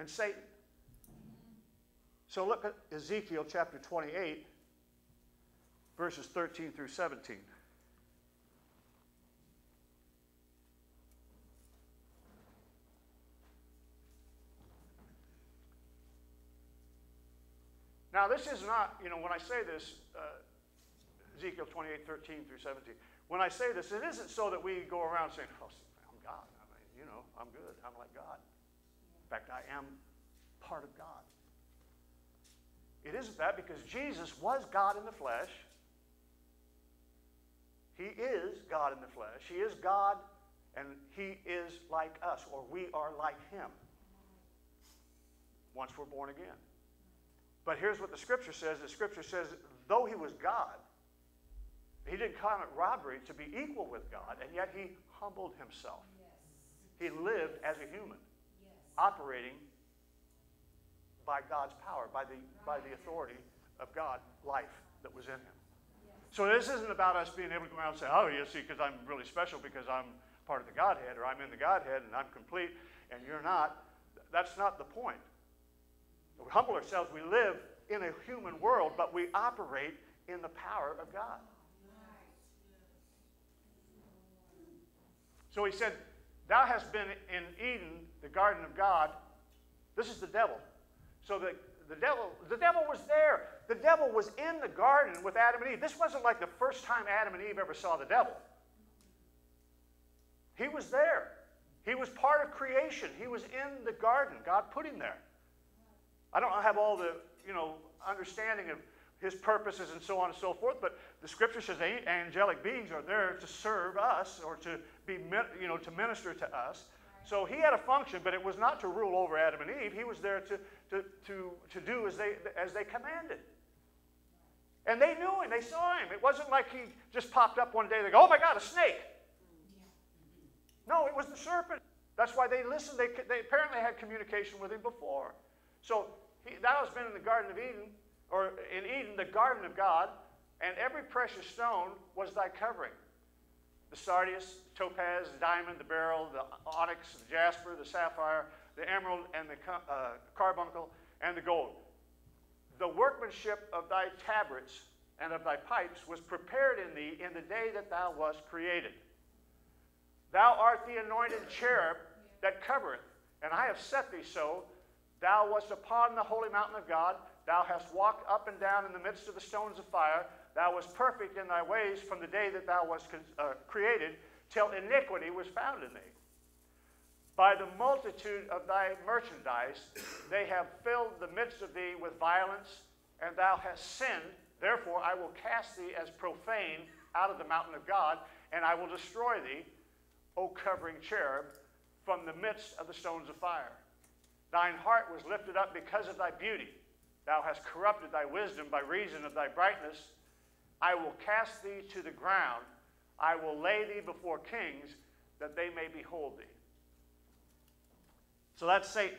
Speaker 7: and Satan. So look at Ezekiel chapter 28, verses 13 through 17. Now, this is not, you know, when I say this, uh, Ezekiel 28, 13 through 17, when I say this, it isn't so that we go around saying, oh, I'm God. I mean, you know, I'm good. I'm like God. In fact, I am part of God. It isn't that because Jesus was God in the flesh. He is God in the flesh. He is God and He is like us, or we are like Him once we're born again. But here's what the scripture says the scripture says, though he was God, he didn't commit robbery to be equal with God, and yet he humbled himself. He lived as a human, operating by God's power, by the, by the authority of God, life that was in him. So this isn't about us being able to go around and say, oh, you see, because I'm really special because I'm part of the Godhead, or I'm in the Godhead and I'm complete, and you're not. That's not the point. We humble ourselves. We live in a human world, but we operate in the power of God. So he said, Thou hast been in Eden, the garden of God. This is the devil. So the, the devil, the devil was there. The devil was in the garden with Adam and Eve. This wasn't like the first time Adam and Eve ever saw the devil. He was there. He was part of creation. He was in the garden. God put him there. I don't have all the, you know, understanding of his purposes and so on and so forth, but the scripture says angelic beings are there to serve us or to be, you know, to minister to us. So he had a function, but it was not to rule over Adam and Eve. He was there to, to, to, to do as they, as they commanded. And they knew him. They saw him. It wasn't like he just popped up one day. They go, oh my God, a snake. No, it was the serpent. That's why they listened. They, they apparently had communication with him before. So he, thou hast been in the Garden of Eden, or in Eden, the garden of God, and every precious stone was thy covering. The sardius, the topaz, the diamond, the beryl, the onyx, the jasper, the sapphire, the emerald, and the uh, carbuncle, and the gold. The workmanship of thy tabrets and of thy pipes was prepared in thee in the day that thou wast created. Thou art the anointed cherub that covereth, and I have set thee so Thou wast upon the holy mountain of God. Thou hast walked up and down in the midst of the stones of fire. Thou wast perfect in thy ways from the day that thou wast uh, created, till iniquity was found in thee. By the multitude of thy merchandise, they have filled the midst of thee with violence, and thou hast sinned. Therefore, I will cast thee as profane out of the mountain of God, and I will destroy thee, O covering cherub, from the midst of the stones of fire. Thine heart was lifted up because of thy beauty. Thou hast corrupted thy wisdom by reason of thy brightness. I will cast thee to the ground. I will lay thee before kings, that they may behold thee. So that's Satan.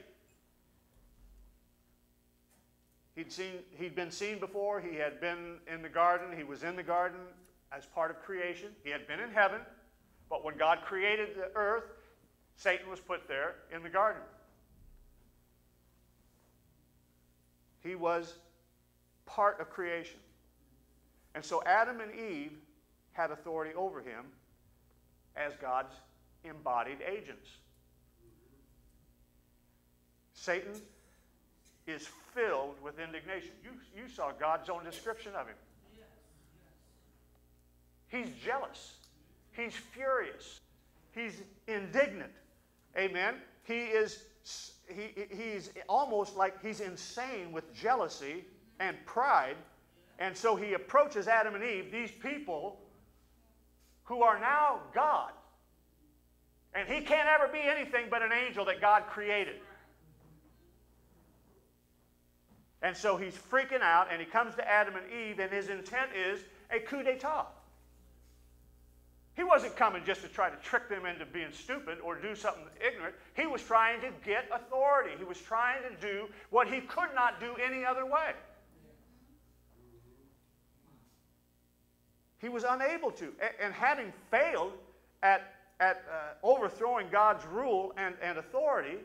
Speaker 7: He'd, seen, he'd been seen before. He had been in the garden. He was in the garden as part of creation. He had been in heaven. But when God created the earth, Satan was put there in the garden. He was part of creation. And so Adam and Eve had authority over him as God's embodied agents. Satan is filled with indignation. You, you saw God's own description of him. He's jealous. He's furious. He's indignant. Amen. He is he, he's almost like he's insane with jealousy and pride. And so he approaches Adam and Eve, these people who are now God. And he can't ever be anything but an angel that God created. And so he's freaking out, and he comes to Adam and Eve, and his intent is a coup d'etat. He wasn't coming just to try to trick them into being stupid or do something ignorant. He was trying to get authority. He was trying to do what he could not do any other way. He was unable to. And having failed at, at uh, overthrowing God's rule and, and authority,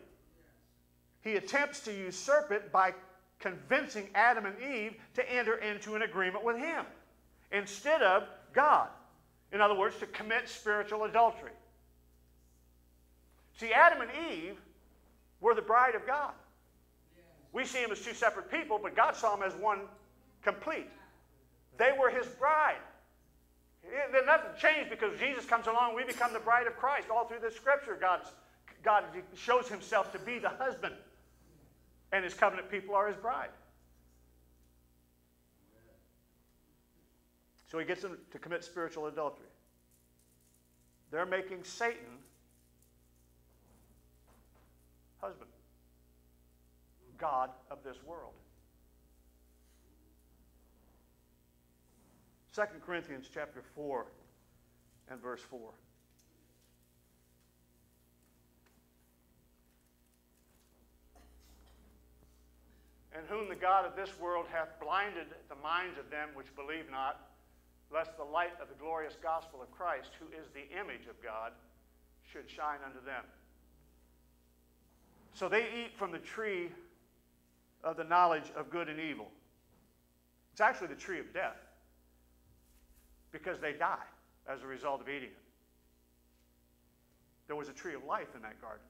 Speaker 7: he attempts to usurp it by convincing Adam and Eve to enter into an agreement with him instead of God. In other words, to commit spiritual adultery. See, Adam and Eve were the bride of God. We see them as two separate people, but God saw them as one complete. They were his bride. Then nothing changed because Jesus comes along, we become the bride of Christ. All through the scripture, God's, God shows himself to be the husband, and his covenant people are his bride. So he gets them to commit spiritual adultery. They're making Satan husband, God of this world. 2 Corinthians chapter 4 and verse 4. And whom the God of this world hath blinded the minds of them which believe not, lest the light of the glorious gospel of Christ, who is the image of God, should shine unto them. So they eat from the tree of the knowledge of good and evil. It's actually the tree of death because they die as a result of eating it. There was a tree of life in that garden.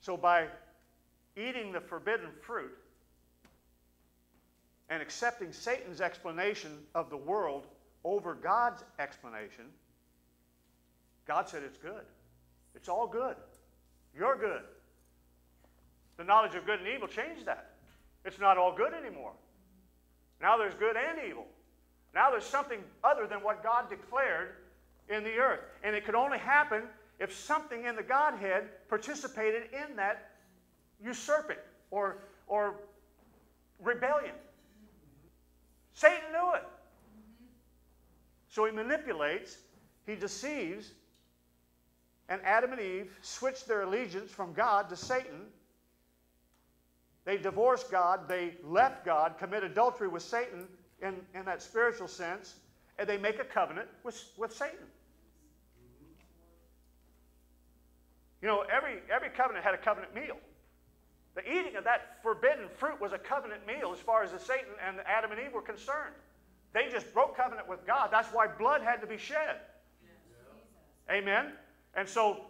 Speaker 7: So by eating the forbidden fruit, and accepting Satan's explanation of the world over God's explanation, God said it's good. It's all good. You're good. The knowledge of good and evil changed that. It's not all good anymore. Now there's good and evil. Now there's something other than what God declared in the earth. And it could only happen if something in the Godhead participated in that usurping or, or rebellion. Satan knew it. So he manipulates, he deceives, and Adam and Eve switched their allegiance from God to Satan. They divorced God, they left God, commit adultery with Satan in, in that spiritual sense, and they make a covenant with, with Satan. You know, every, every covenant had a covenant meal. The eating of that forbidden fruit was a covenant meal as far as the Satan and Adam and Eve were concerned. They just broke covenant with God. That's why blood had to be shed. Amen? And so,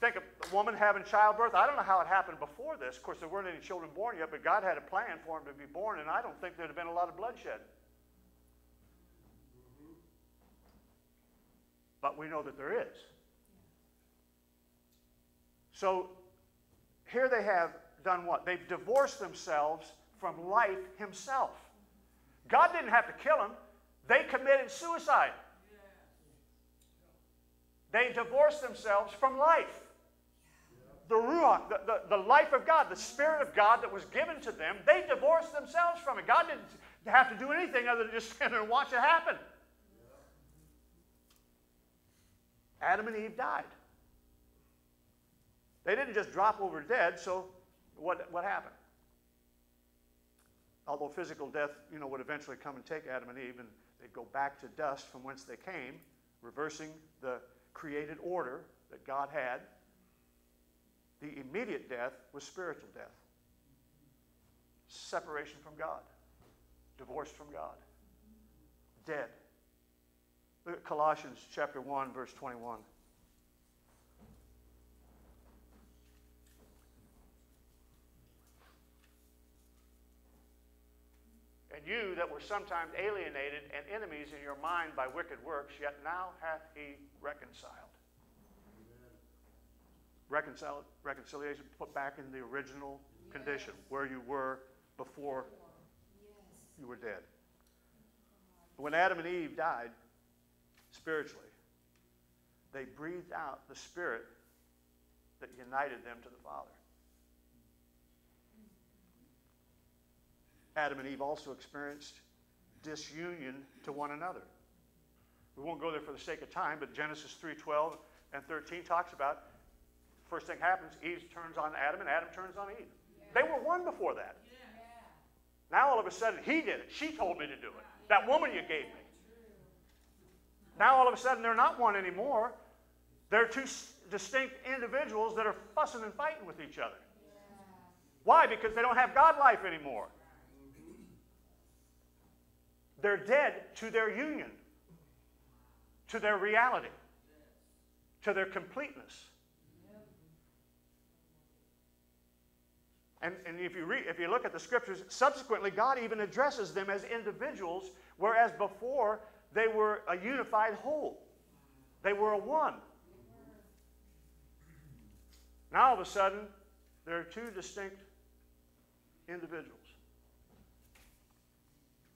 Speaker 7: you think of a woman having childbirth, I don't know how it happened before this. Of course, there weren't any children born yet, but God had a plan for them to be born, and I don't think there'd have been a lot of bloodshed. but we know that there is. So here they have done what? They've divorced themselves from life himself. God didn't have to kill him, they committed suicide. They divorced themselves from life. The Ruach, the, the, the life of God, the Spirit of God that was given to them, they divorced themselves from it. God didn't have to do anything other than just stand there and watch it happen. Adam and Eve died. They didn't just drop over dead, so what, what happened? Although physical death, you know, would eventually come and take Adam and Eve, and they'd go back to dust from whence they came, reversing the created order that God had. The immediate death was spiritual death. Separation from God. Divorced from God. Dead. Look at Colossians chapter 1, verse 21. And you that were sometimes alienated and enemies in your mind by wicked works, yet now hath he reconciled. Reconcile, reconciliation, put back in the original condition where you were before you were dead. When Adam and Eve died, spiritually, they breathed out the spirit that united them to the Father. Adam and Eve also experienced disunion to one another. We won't go there for the sake of time, but Genesis 3:12 and 13 talks about first thing happens, Eve turns on Adam and Adam turns on Eve. They were one before that. Now all of a sudden he did it. She told me to do it. That woman you gave me. Now all of a sudden they're not one anymore. They're two distinct individuals that are fussing and fighting with each other. Why? Because they don't have God life anymore. They're dead to their union, to their reality, to their completeness. And, and if, you read, if you look at the scriptures, subsequently, God even addresses them as individuals, whereas before they were a unified whole. They were a one. Now, all of a sudden, there are two distinct individuals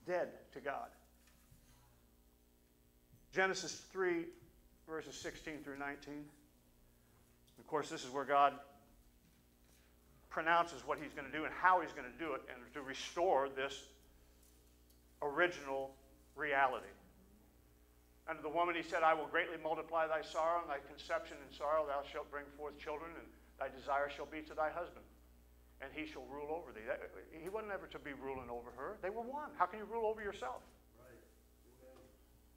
Speaker 7: dead to God. Genesis 3, verses 16 through 19. Of course, this is where God pronounces what he's going to do and how he's going to do it and to restore this original reality. And to the woman he said, I will greatly multiply thy sorrow and thy conception in sorrow. Thou shalt bring forth children, and thy desire shall be to thy husband and he shall rule over thee. He wasn't ever to be ruling over her. They were one. How can you rule over yourself?
Speaker 6: Right.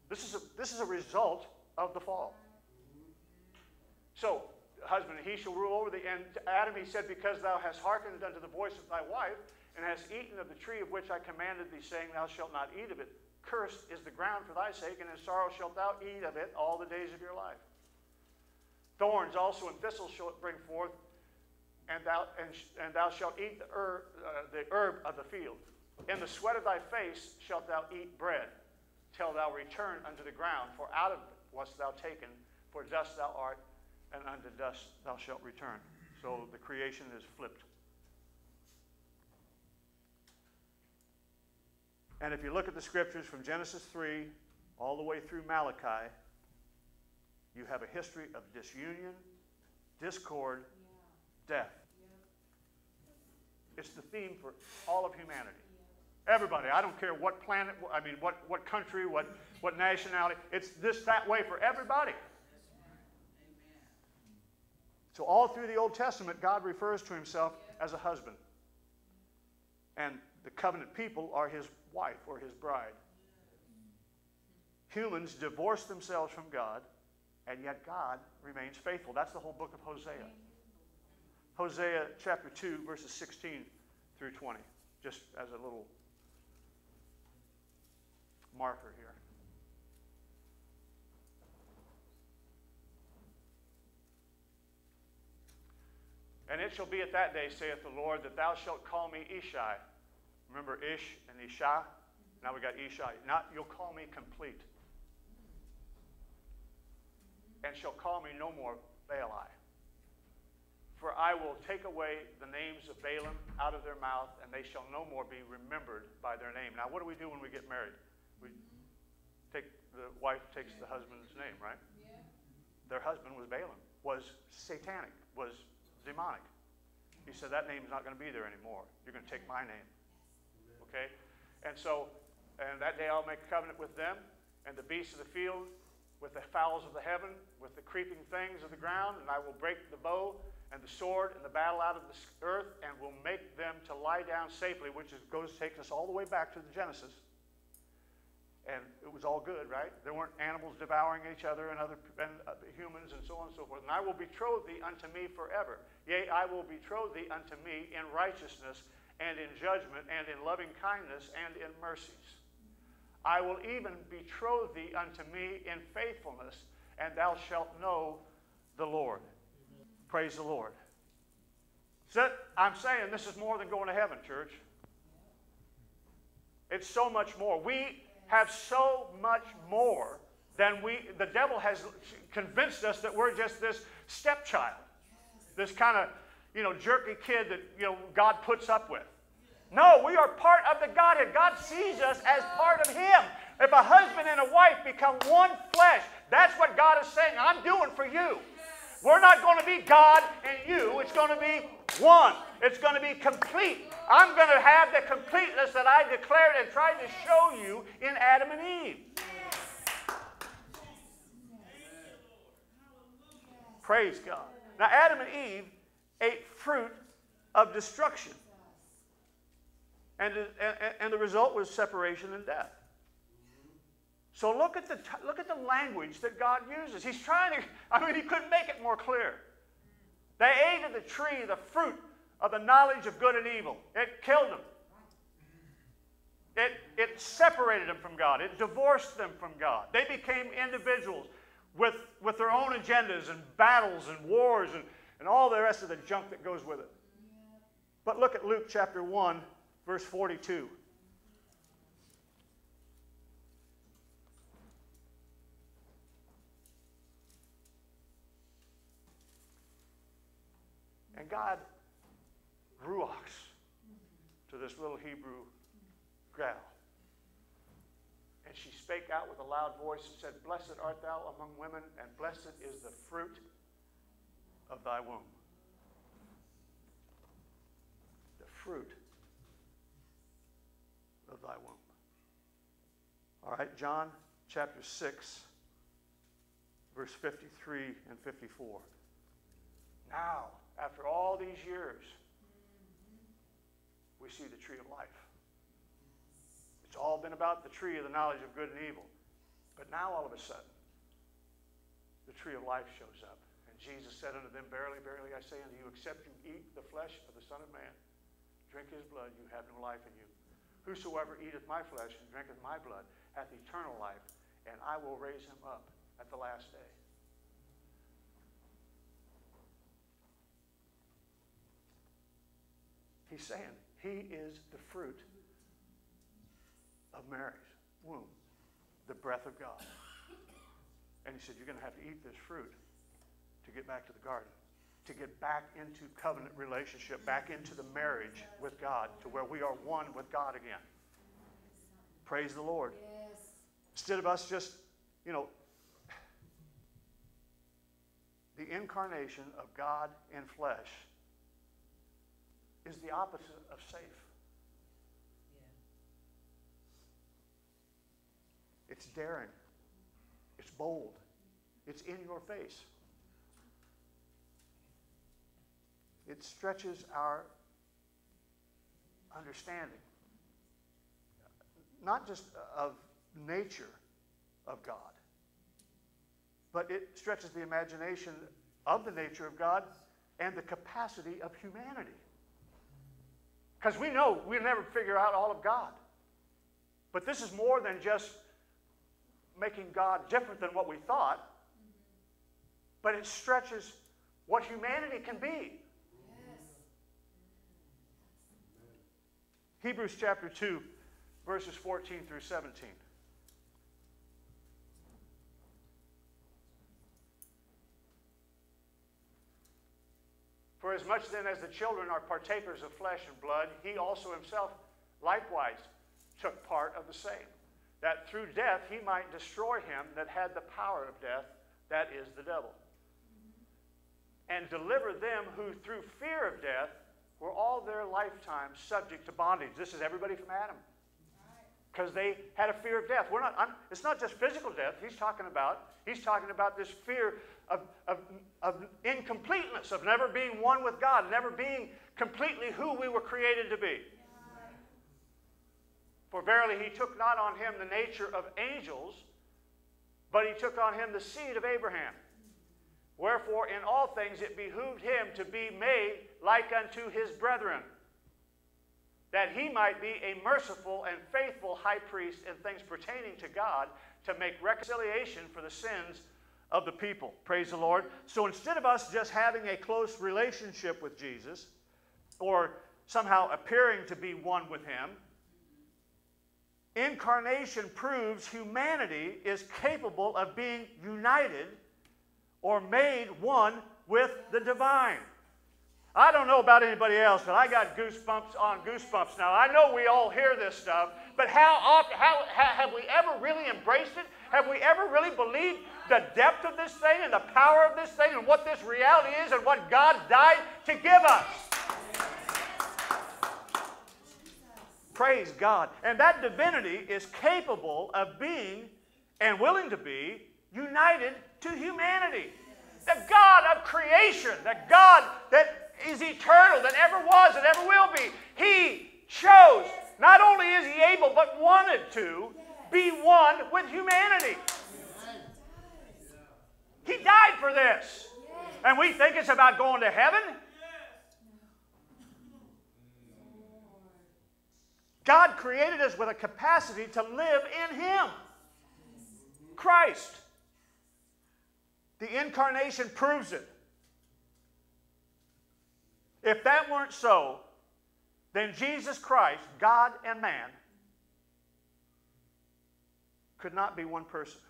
Speaker 7: This is a, this is a result of the fall. So, husband, he shall rule over thee. And Adam he said, Because thou hast hearkened unto the voice of thy wife, and hast eaten of the tree of which I commanded thee, saying, Thou shalt not eat of it. Cursed is the ground for thy sake, and in sorrow shalt thou eat of it all the days of your life. Thorns also and thistles shall it bring forth, and thou, and, and thou shalt eat the herb, uh, the herb of the field. In the sweat of thy face shalt thou eat bread, till thou return unto the ground, for out of it wast thou taken, for dust thou art, and unto dust thou shalt return. So the creation is flipped. And if you look at the scriptures from Genesis 3 all the way through Malachi, you have a history of disunion, discord, death. It's the theme for all of humanity. Everybody, I don't care what planet, I mean, what, what country, what, what nationality, it's this that way for everybody. So, all through the Old Testament, God refers to himself as a husband. And the covenant people are his wife or his bride. Humans divorce themselves from God, and yet God remains faithful. That's the whole book of Hosea. Hosea chapter 2, verses 16 through 20, just as a little marker here. And it shall be at that day, saith the Lord, that thou shalt call me Ishai. Remember Ish and Ishai? Now we got Ishai. Not you'll call me complete. and shall call me no more Baali. For I will take away the names of Baalim out of their mouth, and they shall no more be remembered by their name. Now, what do we do when we get married? We take the wife takes the husband's name, right? Their husband was Baalim, was satanic, was demonic. He said, That name's not going to be there anymore. You're going to take my name. Okay? And so, and that day I'll make a covenant with them and the beasts of the field, with the fowls of the heaven, with the creeping things of the ground, and I will break the bow and the sword and the battle out of the earth, and will make them to lie down safely, which is, goes takes us all the way back to the Genesis. And it was all good, right? There weren't animals devouring each other and other and uh, humans and so on and so forth. And I will betroth thee unto me forever. Yea, I will betroth thee unto me in righteousness and in judgment and in loving kindness and in mercies. I will even betroth thee unto me in faithfulness, and thou shalt know the Lord. Praise the Lord. So I'm saying this is more than going to heaven, church. It's so much more. We have so much more than we, the devil has convinced us that we're just this stepchild, this kind of, you know, jerky kid that, you know, God puts up with. No, we are part of the Godhead. God sees us as part of Him. If a husband and a wife become one flesh, that's what God is saying. I'm doing for you. We're not going to be God and you. It's going to be one. It's going to be complete. I'm going to have the completeness that I declared and tried to show you in Adam and Eve. Praise God. Now, Adam and Eve ate fruit of destruction. And, and, and the result was separation and death. So look at the look at the language that God uses. He's trying to. I mean, he couldn't make it more clear. They ate of the tree, the fruit of the knowledge of good and evil. It killed them. It, it separated them from God. It divorced them from God. They became individuals with, with their own agendas and battles and wars and, and all the rest of the junk that goes with it. But look at Luke chapter 1, verse 42. And God ruachs to this little Hebrew gal. And she spake out with a loud voice and said, Blessed art thou among women, and blessed is the fruit of thy womb. The fruit of thy womb. All right, John chapter 6, verse 53 and 54. Now, after all these years, we see the tree of life. It's all been about the tree of the knowledge of good and evil. But now, all of a sudden, the tree of life shows up. And Jesus said unto them, Verily, verily, I say unto you, except you eat the flesh of the Son of Man, drink his blood, you have no life in you. Whosoever eateth my flesh and drinketh my blood hath eternal life, and I will raise him up at the last day. He's saying he is the fruit of Mary's womb, the breath of God. And he said, You're going to have to eat this fruit to get back to the garden, to get back into covenant relationship, back into the marriage with God, to where we are one with God again. Praise the Lord.
Speaker 13: Yes.
Speaker 7: Instead of us just, you know, the incarnation of God in flesh is the opposite of safe. It's daring. It's bold. It's in your face. It stretches our understanding, not just of nature of God, but it stretches the imagination of the nature of God and the capacity of humanity. Because we know we'll never figure out all of God. But this is more than just making God different than what we thought, but it stretches what humanity can be. Hebrews chapter 2, verses 14 through 17. For as much then as the children are partakers of flesh and blood, he also himself likewise took part of the same, that through death he might destroy him that had the power of death, that is the devil, and deliver them who through fear of death were all their lifetime subject to bondage. This is everybody from Adam. Because they had a fear of death. We're not, I'm, it's not just physical death. He's talking about, he's talking about this fear of, of, of incompleteness, of never being one with God, never being completely who we were created to be. For verily he took not on him the nature of angels, but he took on him the seed of Abraham. Wherefore, in all things it behooved him to be made like unto his brethren, that he might be a merciful and faithful high priest in things pertaining to God, to make reconciliation for the sins of the people. Praise the Lord. So instead of us just having a close relationship with Jesus, or somehow appearing to be one with him, incarnation proves humanity is capable of being united or made one with the divine. I don't know about anybody else, but I got goosebumps on goosebumps now. I know we all hear this stuff, but how often, how, how have we ever really embraced it? Have we ever really believed the depth of this thing and the power of this thing and what this reality is and what God died to give us? Praise God. And that divinity is capable of being and willing to be united to humanity. The God of creation, the God that is eternal, that ever was, and ever will be. He chose, not only is He able, but wanted to be one with humanity. He died for this. And we think it's about going to heaven. God created us with a capacity to live in Him. Christ. The incarnation proves it. If that weren't so, then Jesus Christ, God and man, could not be one person.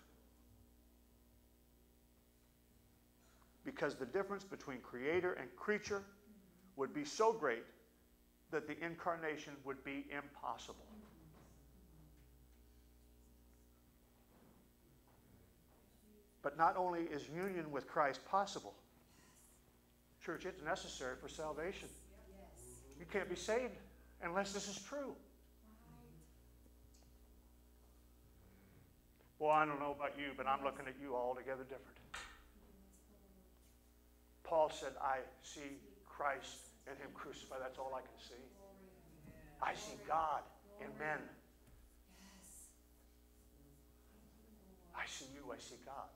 Speaker 7: Because the difference between creator and creature would be so great that the incarnation would be impossible. But not only is union with Christ possible, church, it's necessary for salvation. You can't be saved unless this is true. Well, I don't know about you, but I'm looking at you altogether different. Paul said, I see Christ and Him crucified. That's all I can see. I see God in men. I see you, I see God.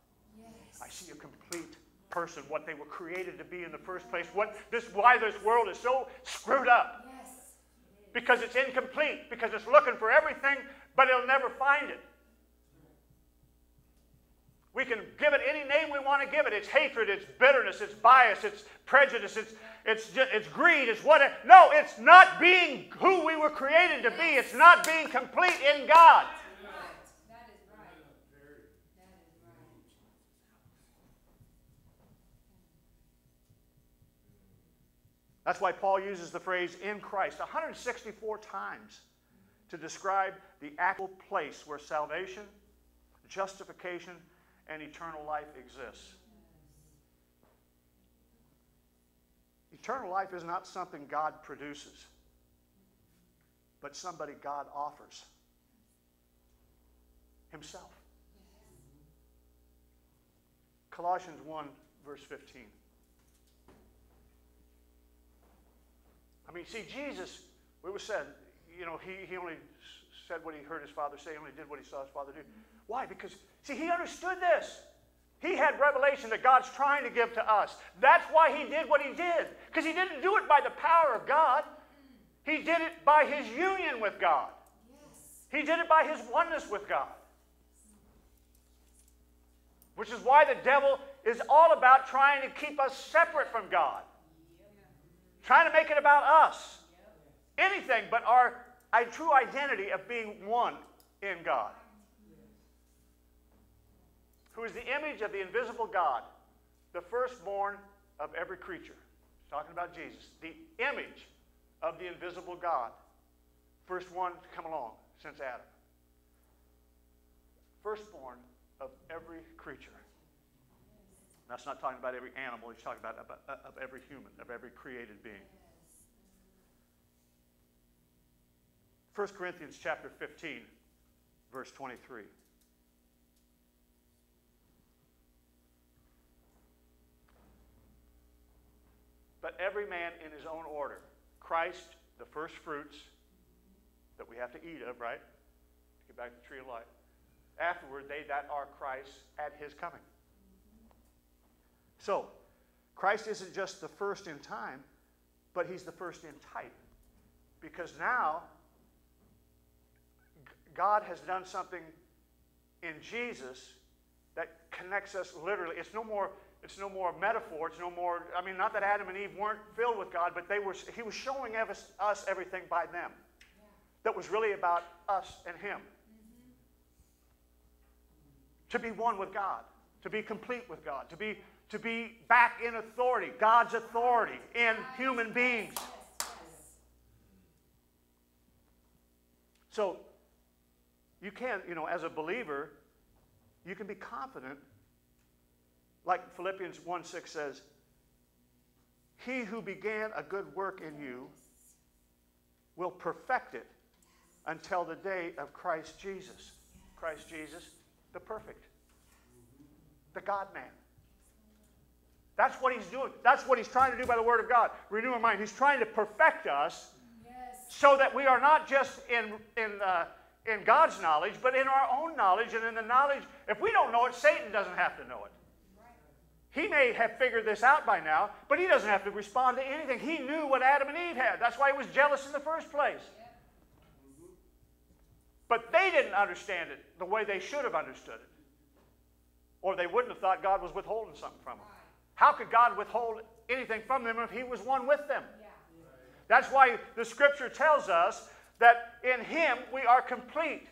Speaker 7: I see a complete person, what they were created to be in the first place, what this why this world is so screwed up. Because it's incomplete, because it's looking for everything, but it'll never find it. We can give it any name we want to give it. It's hatred, it's bitterness, it's bias, it's prejudice, it's, it's, just, it's greed, it's whatever. No, it's not being who we were created to be. It's not being complete in God. That is right. That is right. That is right. That's why Paul uses the phrase in Christ 164 times to describe the actual place where salvation, justification, and eternal life exists. Eternal life is not something God produces, but somebody God offers Himself. Colossians 1, verse 15. I mean, see, Jesus, it was said, you know, he, he only said what he heard his father say, he only did what he saw his father do. Why? Because, see, he understood this. He had revelation that God's trying to give to us. That's why he did what he did. Because he didn't do it by the power of God, he did it by his union with God. He did it by his oneness with God. Which is why the devil is all about trying to keep us separate from God trying to make it about us. Anything but our, our true identity of being one in God. Who is the image of the invisible God, the firstborn of every creature. talking about Jesus, the image of the invisible God. First one to come along since Adam. Firstborn of every creature. That's not talking about every animal, he's talking about of, uh, of every human, of every created being. 1 Corinthians chapter 15, verse 23. But every man in his own order. Christ, the first fruits that we have to eat of, right? To Get back to the tree of life. Afterward, they that are Christ at his coming. So, Christ isn't just the first in time, but he's the first in type. Because now, God has done something in Jesus that connects us literally. It's no more it's no more metaphor. It's no more, I mean, not that Adam and Eve weren't filled with God, but they were, he was showing us everything by them that was really about us and him. To be one with God, to be complete with God, to be, to be back in authority, God's authority in human beings. So, you can, you know, as a believer, you can be confident like Philippians 1 6 says, He who began a good work in you will perfect it until the day of Christ Jesus. Christ Jesus, the perfect, the God man. That's what he's doing. That's what he's trying to do by the Word of God. Renew our mind. He's trying to perfect us yes. so that we are not just in, in, uh, in God's knowledge, but in our own knowledge and in the knowledge. If we don't know it, Satan doesn't have to know it. He may have figured this out by now, but he doesn't have to respond to anything. He knew what Adam and Eve had. That's why he was jealous in the first place. But they didn't understand it the way they should have understood it. Or they wouldn't have thought God was withholding something from them. How could God withhold anything from them if he was one with them? That's why the scripture tells us that in him we are complete.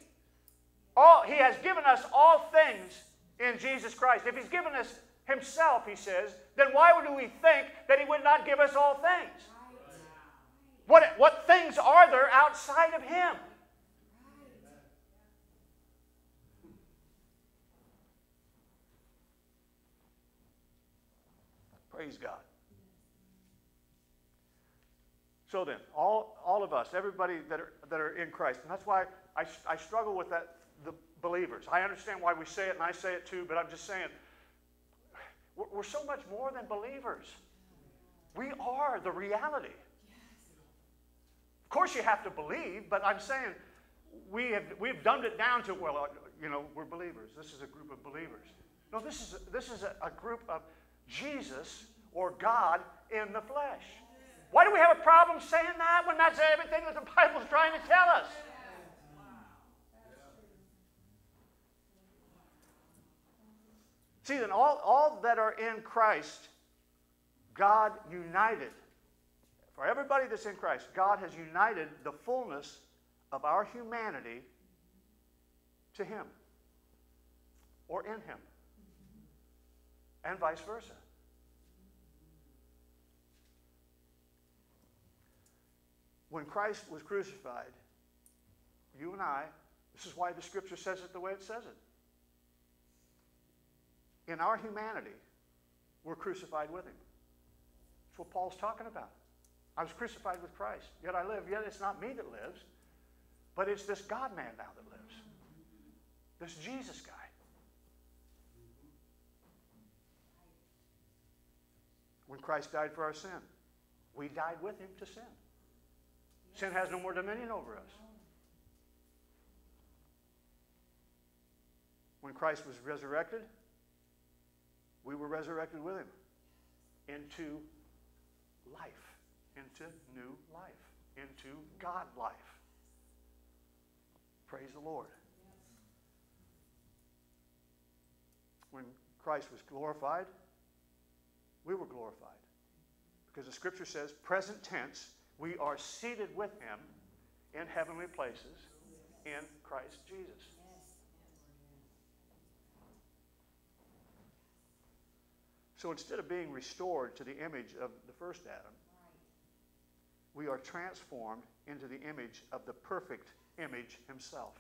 Speaker 7: All, he has given us all things in Jesus Christ. If he's given us himself, he says, then why would we think that he would not give us all things? What, what things are there outside of him? Praise God. So then, all, all of us, everybody that are, that are in Christ, and that's why I, I struggle with that, the believers. I understand why we say it, and I say it too, but I'm just saying, we're so much more than believers. We are the reality. Of course, you have to believe, but I'm saying we have, we've dumbed it down to, well, you know, we're believers. This is a group of believers. No, this is, this is a, a group of Jesus or God in the flesh. Why do we have a problem saying that when that's everything that the Bible's trying to tell us? See, then all, all that are in Christ, God united. For everybody that's in Christ, God has united the fullness of our humanity to Him or in Him, and vice versa. When Christ was crucified, you and I, this is why the scripture says it the way it says it in our humanity, we're crucified with him. That's what Paul's talking about. I was crucified with Christ, yet I live. Yet it's not me that lives, but it's this God man now that lives. This Jesus guy. When Christ died for our sin, we died with him to sin. Sin has no more dominion over us. When Christ was resurrected, we were resurrected with him into life, into new life, into God life. Praise the Lord. When Christ was glorified, we were glorified. Because the scripture says, present tense, we are seated with him in heavenly places in Christ Jesus. So instead of being restored to the image of the first Adam, we are transformed into the image of the perfect image himself.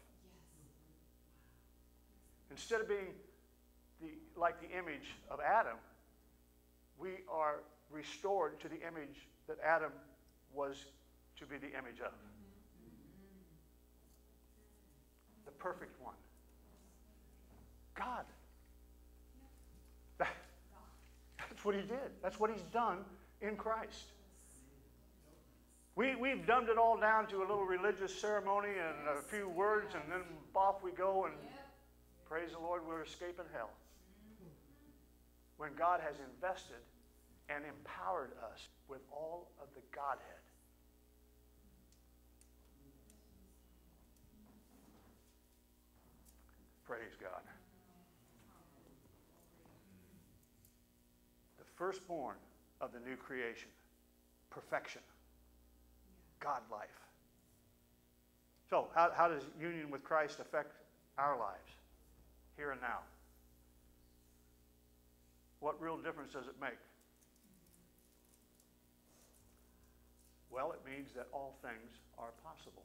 Speaker 7: Instead of being the, like the image of Adam, we are restored to the image that Adam was to be the image of. The perfect one. God. That- that's what he did. That's what he's done in Christ. We, we've dumbed it all down to a little religious ceremony and a few words, and then off we go, and praise the Lord, we're escaping hell. When God has invested and empowered us with all of the Godhead. Praise God. The firstborn of the new creation, perfection, God life. So, how, how does union with Christ affect our lives here and now? What real difference does it make? Well, it means that all things are possible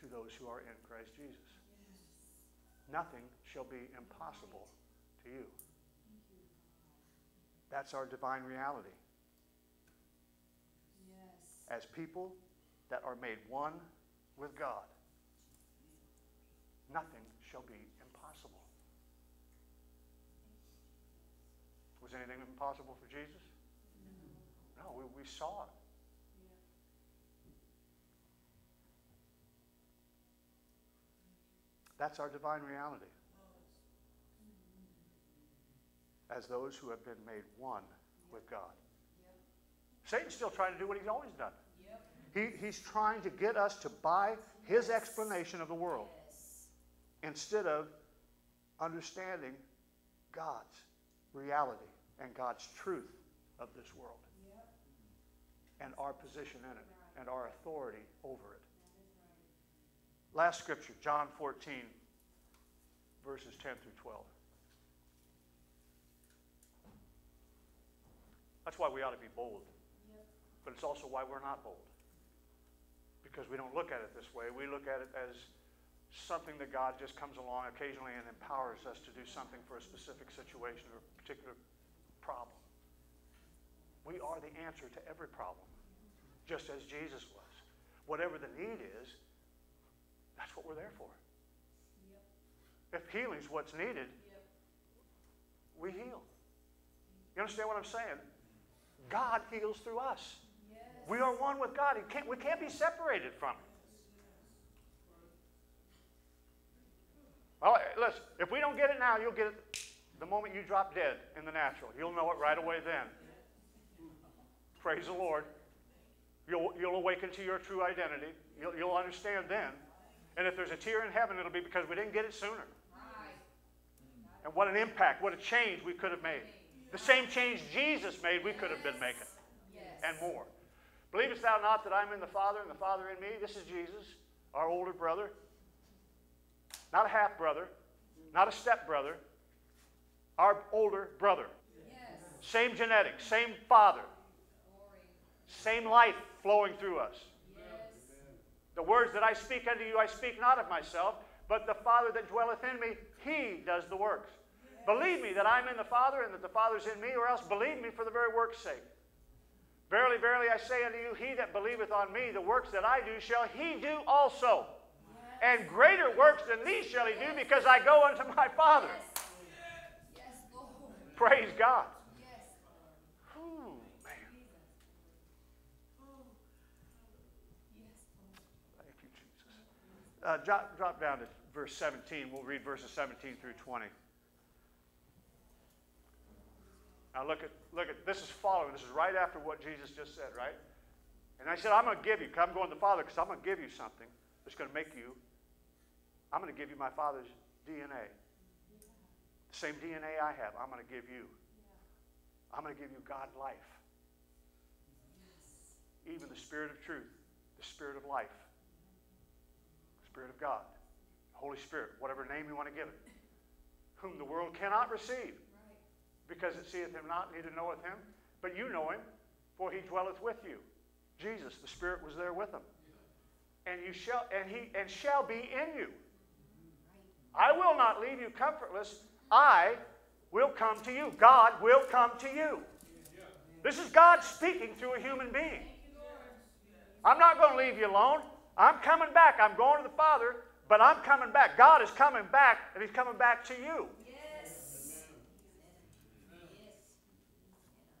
Speaker 7: to those who are in Christ Jesus. Nothing shall be impossible to you. That's our divine reality. As people that are made one with God, nothing shall be impossible. Was anything impossible for Jesus? No, we, we saw it. That's our divine reality. As those who have been made one with God. Satan's still trying to do what he's always done. He, he's trying to get us to buy his explanation of the world instead of understanding God's reality and God's truth of this world and our position in it and our authority over it. Last scripture, John 14, verses 10 through 12. That's why we ought to be bold. But it's also why we're not bold. Because we don't look at it this way. We look at it as something that God just comes along occasionally and empowers us to do something for a specific situation or a particular problem. We are the answer to every problem, just as Jesus was. Whatever the need is, that's what we're there for. If healing's what's needed, we heal. You understand what I'm saying? God heals through us. We are one with God. Can't, we can't be separated from Him. Well, listen, if we don't get it now, you'll get it the moment you drop dead in the natural. You'll know it right away then. Praise the Lord. You'll, you'll awaken to your true identity. You'll, you'll understand then. And if there's a tear in heaven, it'll be because we didn't get it sooner. And what an impact, what a change we could have made. The same change Jesus made, we could have been making. And more. Believest thou not that I'm in the Father and the Father in me? This is Jesus, our older brother. Not a half brother, not a step brother, our older brother. Same genetics, same father, same life flowing through us. The words that I speak unto you, I speak not of myself, but the Father that dwelleth in me, he does the works. Believe me that I'm in the Father and that the Father's in me, or else believe me for the very work's sake. Verily, verily, I say unto you, he that believeth on me, the works that I do, shall he do also. And greater works than these shall he do, because I go unto my Father. Praise God. Ooh, man. Thank you, Jesus. Uh, drop, drop down to verse 17. We'll read verses 17 through 20. Now look at, look at, this is following. This is right after what Jesus just said, right? And I said, I'm going to give you, I'm going to the Father because I'm going to give you something that's going to make you, I'm going to give you my Father's DNA. The same DNA I have, I'm going to give you. I'm going to give you God life. Even the Spirit of truth, the Spirit of life, the Spirit of God, Holy Spirit, whatever name you want to give it, whom the world cannot receive because it seeth him not, neither knoweth him. But you know him, for he dwelleth with you. Jesus, the Spirit was there with him. And you shall and he and shall be in you. I will not leave you comfortless. I will come to you. God will come to you. This is God speaking through a human being. I'm not going to leave you alone. I'm coming back. I'm going to the Father, but I'm coming back. God is coming back, and He's coming back to you.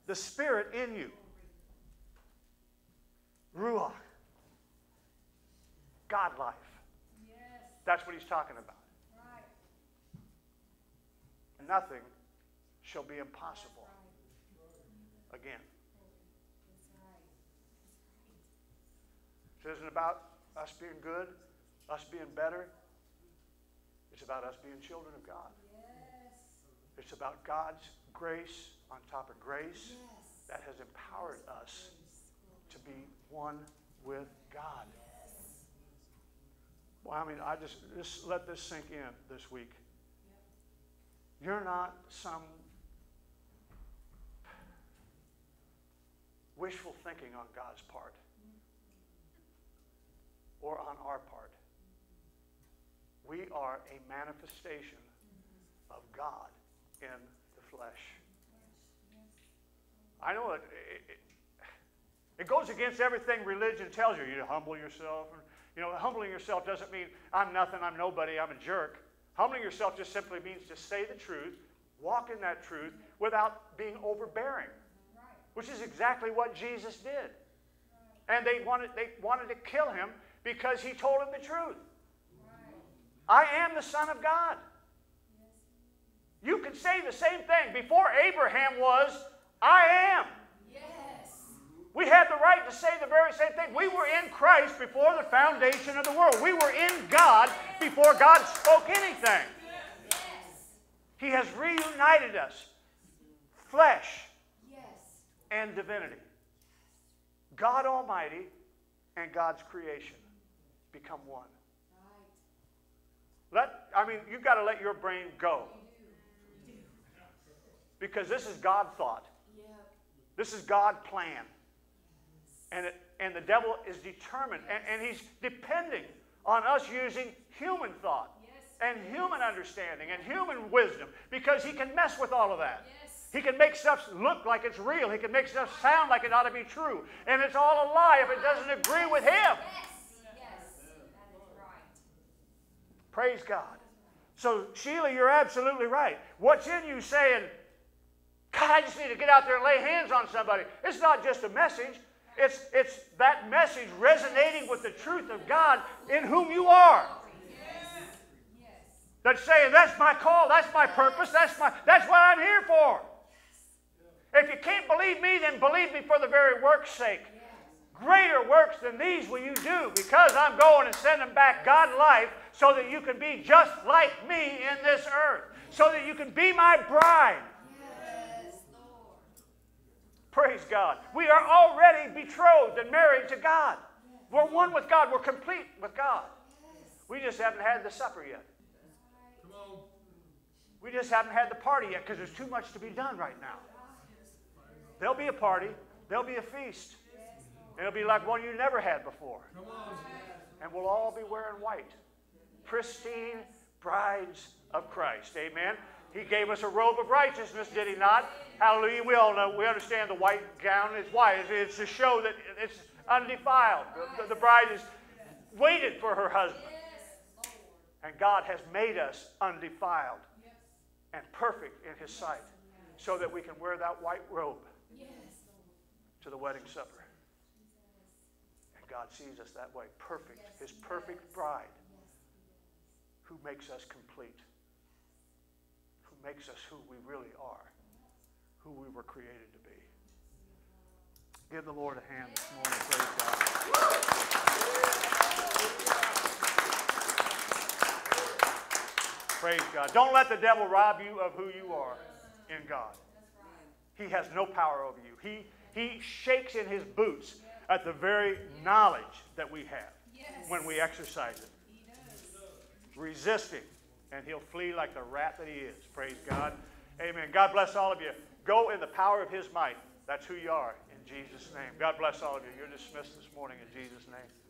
Speaker 7: The Spirit in you. Ruach. God life.
Speaker 2: Yes.
Speaker 7: That's what He's talking about.
Speaker 2: Right.
Speaker 7: Nothing shall be impossible again. It isn't about us being good, us being better. It's about us being children of God.
Speaker 2: Yes.
Speaker 7: It's about God's grace on top of grace
Speaker 2: Yes.
Speaker 7: that has empowered us to be one with God. Well, I mean, I just, just let this sink in this week. You're not some wishful thinking on God's part mm-hmm. or on our part. We are a manifestation mm-hmm. of God in the flesh. I know it, it, it, goes against everything religion tells you. You humble yourself. You know, humbling yourself doesn't mean I'm nothing, I'm nobody, I'm a jerk. Humbling yourself just simply means to say the truth, walk in that truth without being overbearing, which is exactly what Jesus did. And they wanted, they wanted to kill him because he told them the truth. I am the Son of God. You can say the same thing. Before Abraham was, I am.
Speaker 2: Yes.
Speaker 7: We had the right to say the very same thing. We were in Christ before the foundation of the world. We were in God before God spoke anything.
Speaker 2: Yes.
Speaker 7: He has reunited us, flesh
Speaker 2: Yes.
Speaker 7: and divinity. God Almighty and God's creation become one. Let, I mean, you've got to let your brain go. Because this is God thought. This is God's plan. And, it, and the devil is determined, and, and he's depending on us using human thought and human understanding and human wisdom because he can mess with all of that. He can make stuff look like it's real. He can make stuff sound like it ought to be true. And it's all a lie if it doesn't agree with him. Praise God. So, Sheila, you're absolutely right. What's in you saying, God, I just need to get out there and lay hands on somebody? It's not just a message, it's, it's that message resonating with the truth of God in whom you are. That's saying, that's my call, that's my purpose, that's, my, that's what I'm here for. If you can't believe me, then believe me for the very work's sake. Greater works than these will you do because I'm going and sending back God life so that you can be just like me in this earth, so that you can be my bride. Praise God. We are already betrothed and married to God. We're one with God, we're complete with God. We just haven't had the supper yet. We just haven't had the party yet because there's too much to be done right now. There'll be a party, there'll be a feast. It'll be like one you never had before. And we'll all be wearing white. Pristine brides of Christ. Amen. He gave us a robe of righteousness, did he not? Hallelujah. We all know, we understand the white gown is white. It's, to show that it's undefiled. The, the, bride is waited for her husband. And God has made us undefiled and perfect in his sight so that we can wear that white robe to the wedding supper. And God sees us that way, perfect, his perfect bride who makes us complete, makes us who we really are, who we were created to be. Give the Lord a hand this morning, praise God. Praise God. Don't let the devil rob you of who you are in God. He has no power over you. He, he shakes in his boots at the very knowledge that we have when we exercise it.
Speaker 2: He does.
Speaker 7: Resist him, and he'll flee like the rat that he is. Praise God. Amen. God bless all of you. Go in the power of His might. That's who you are in Jesus' name. God bless all of you. You're dismissed this morning in Jesus' name.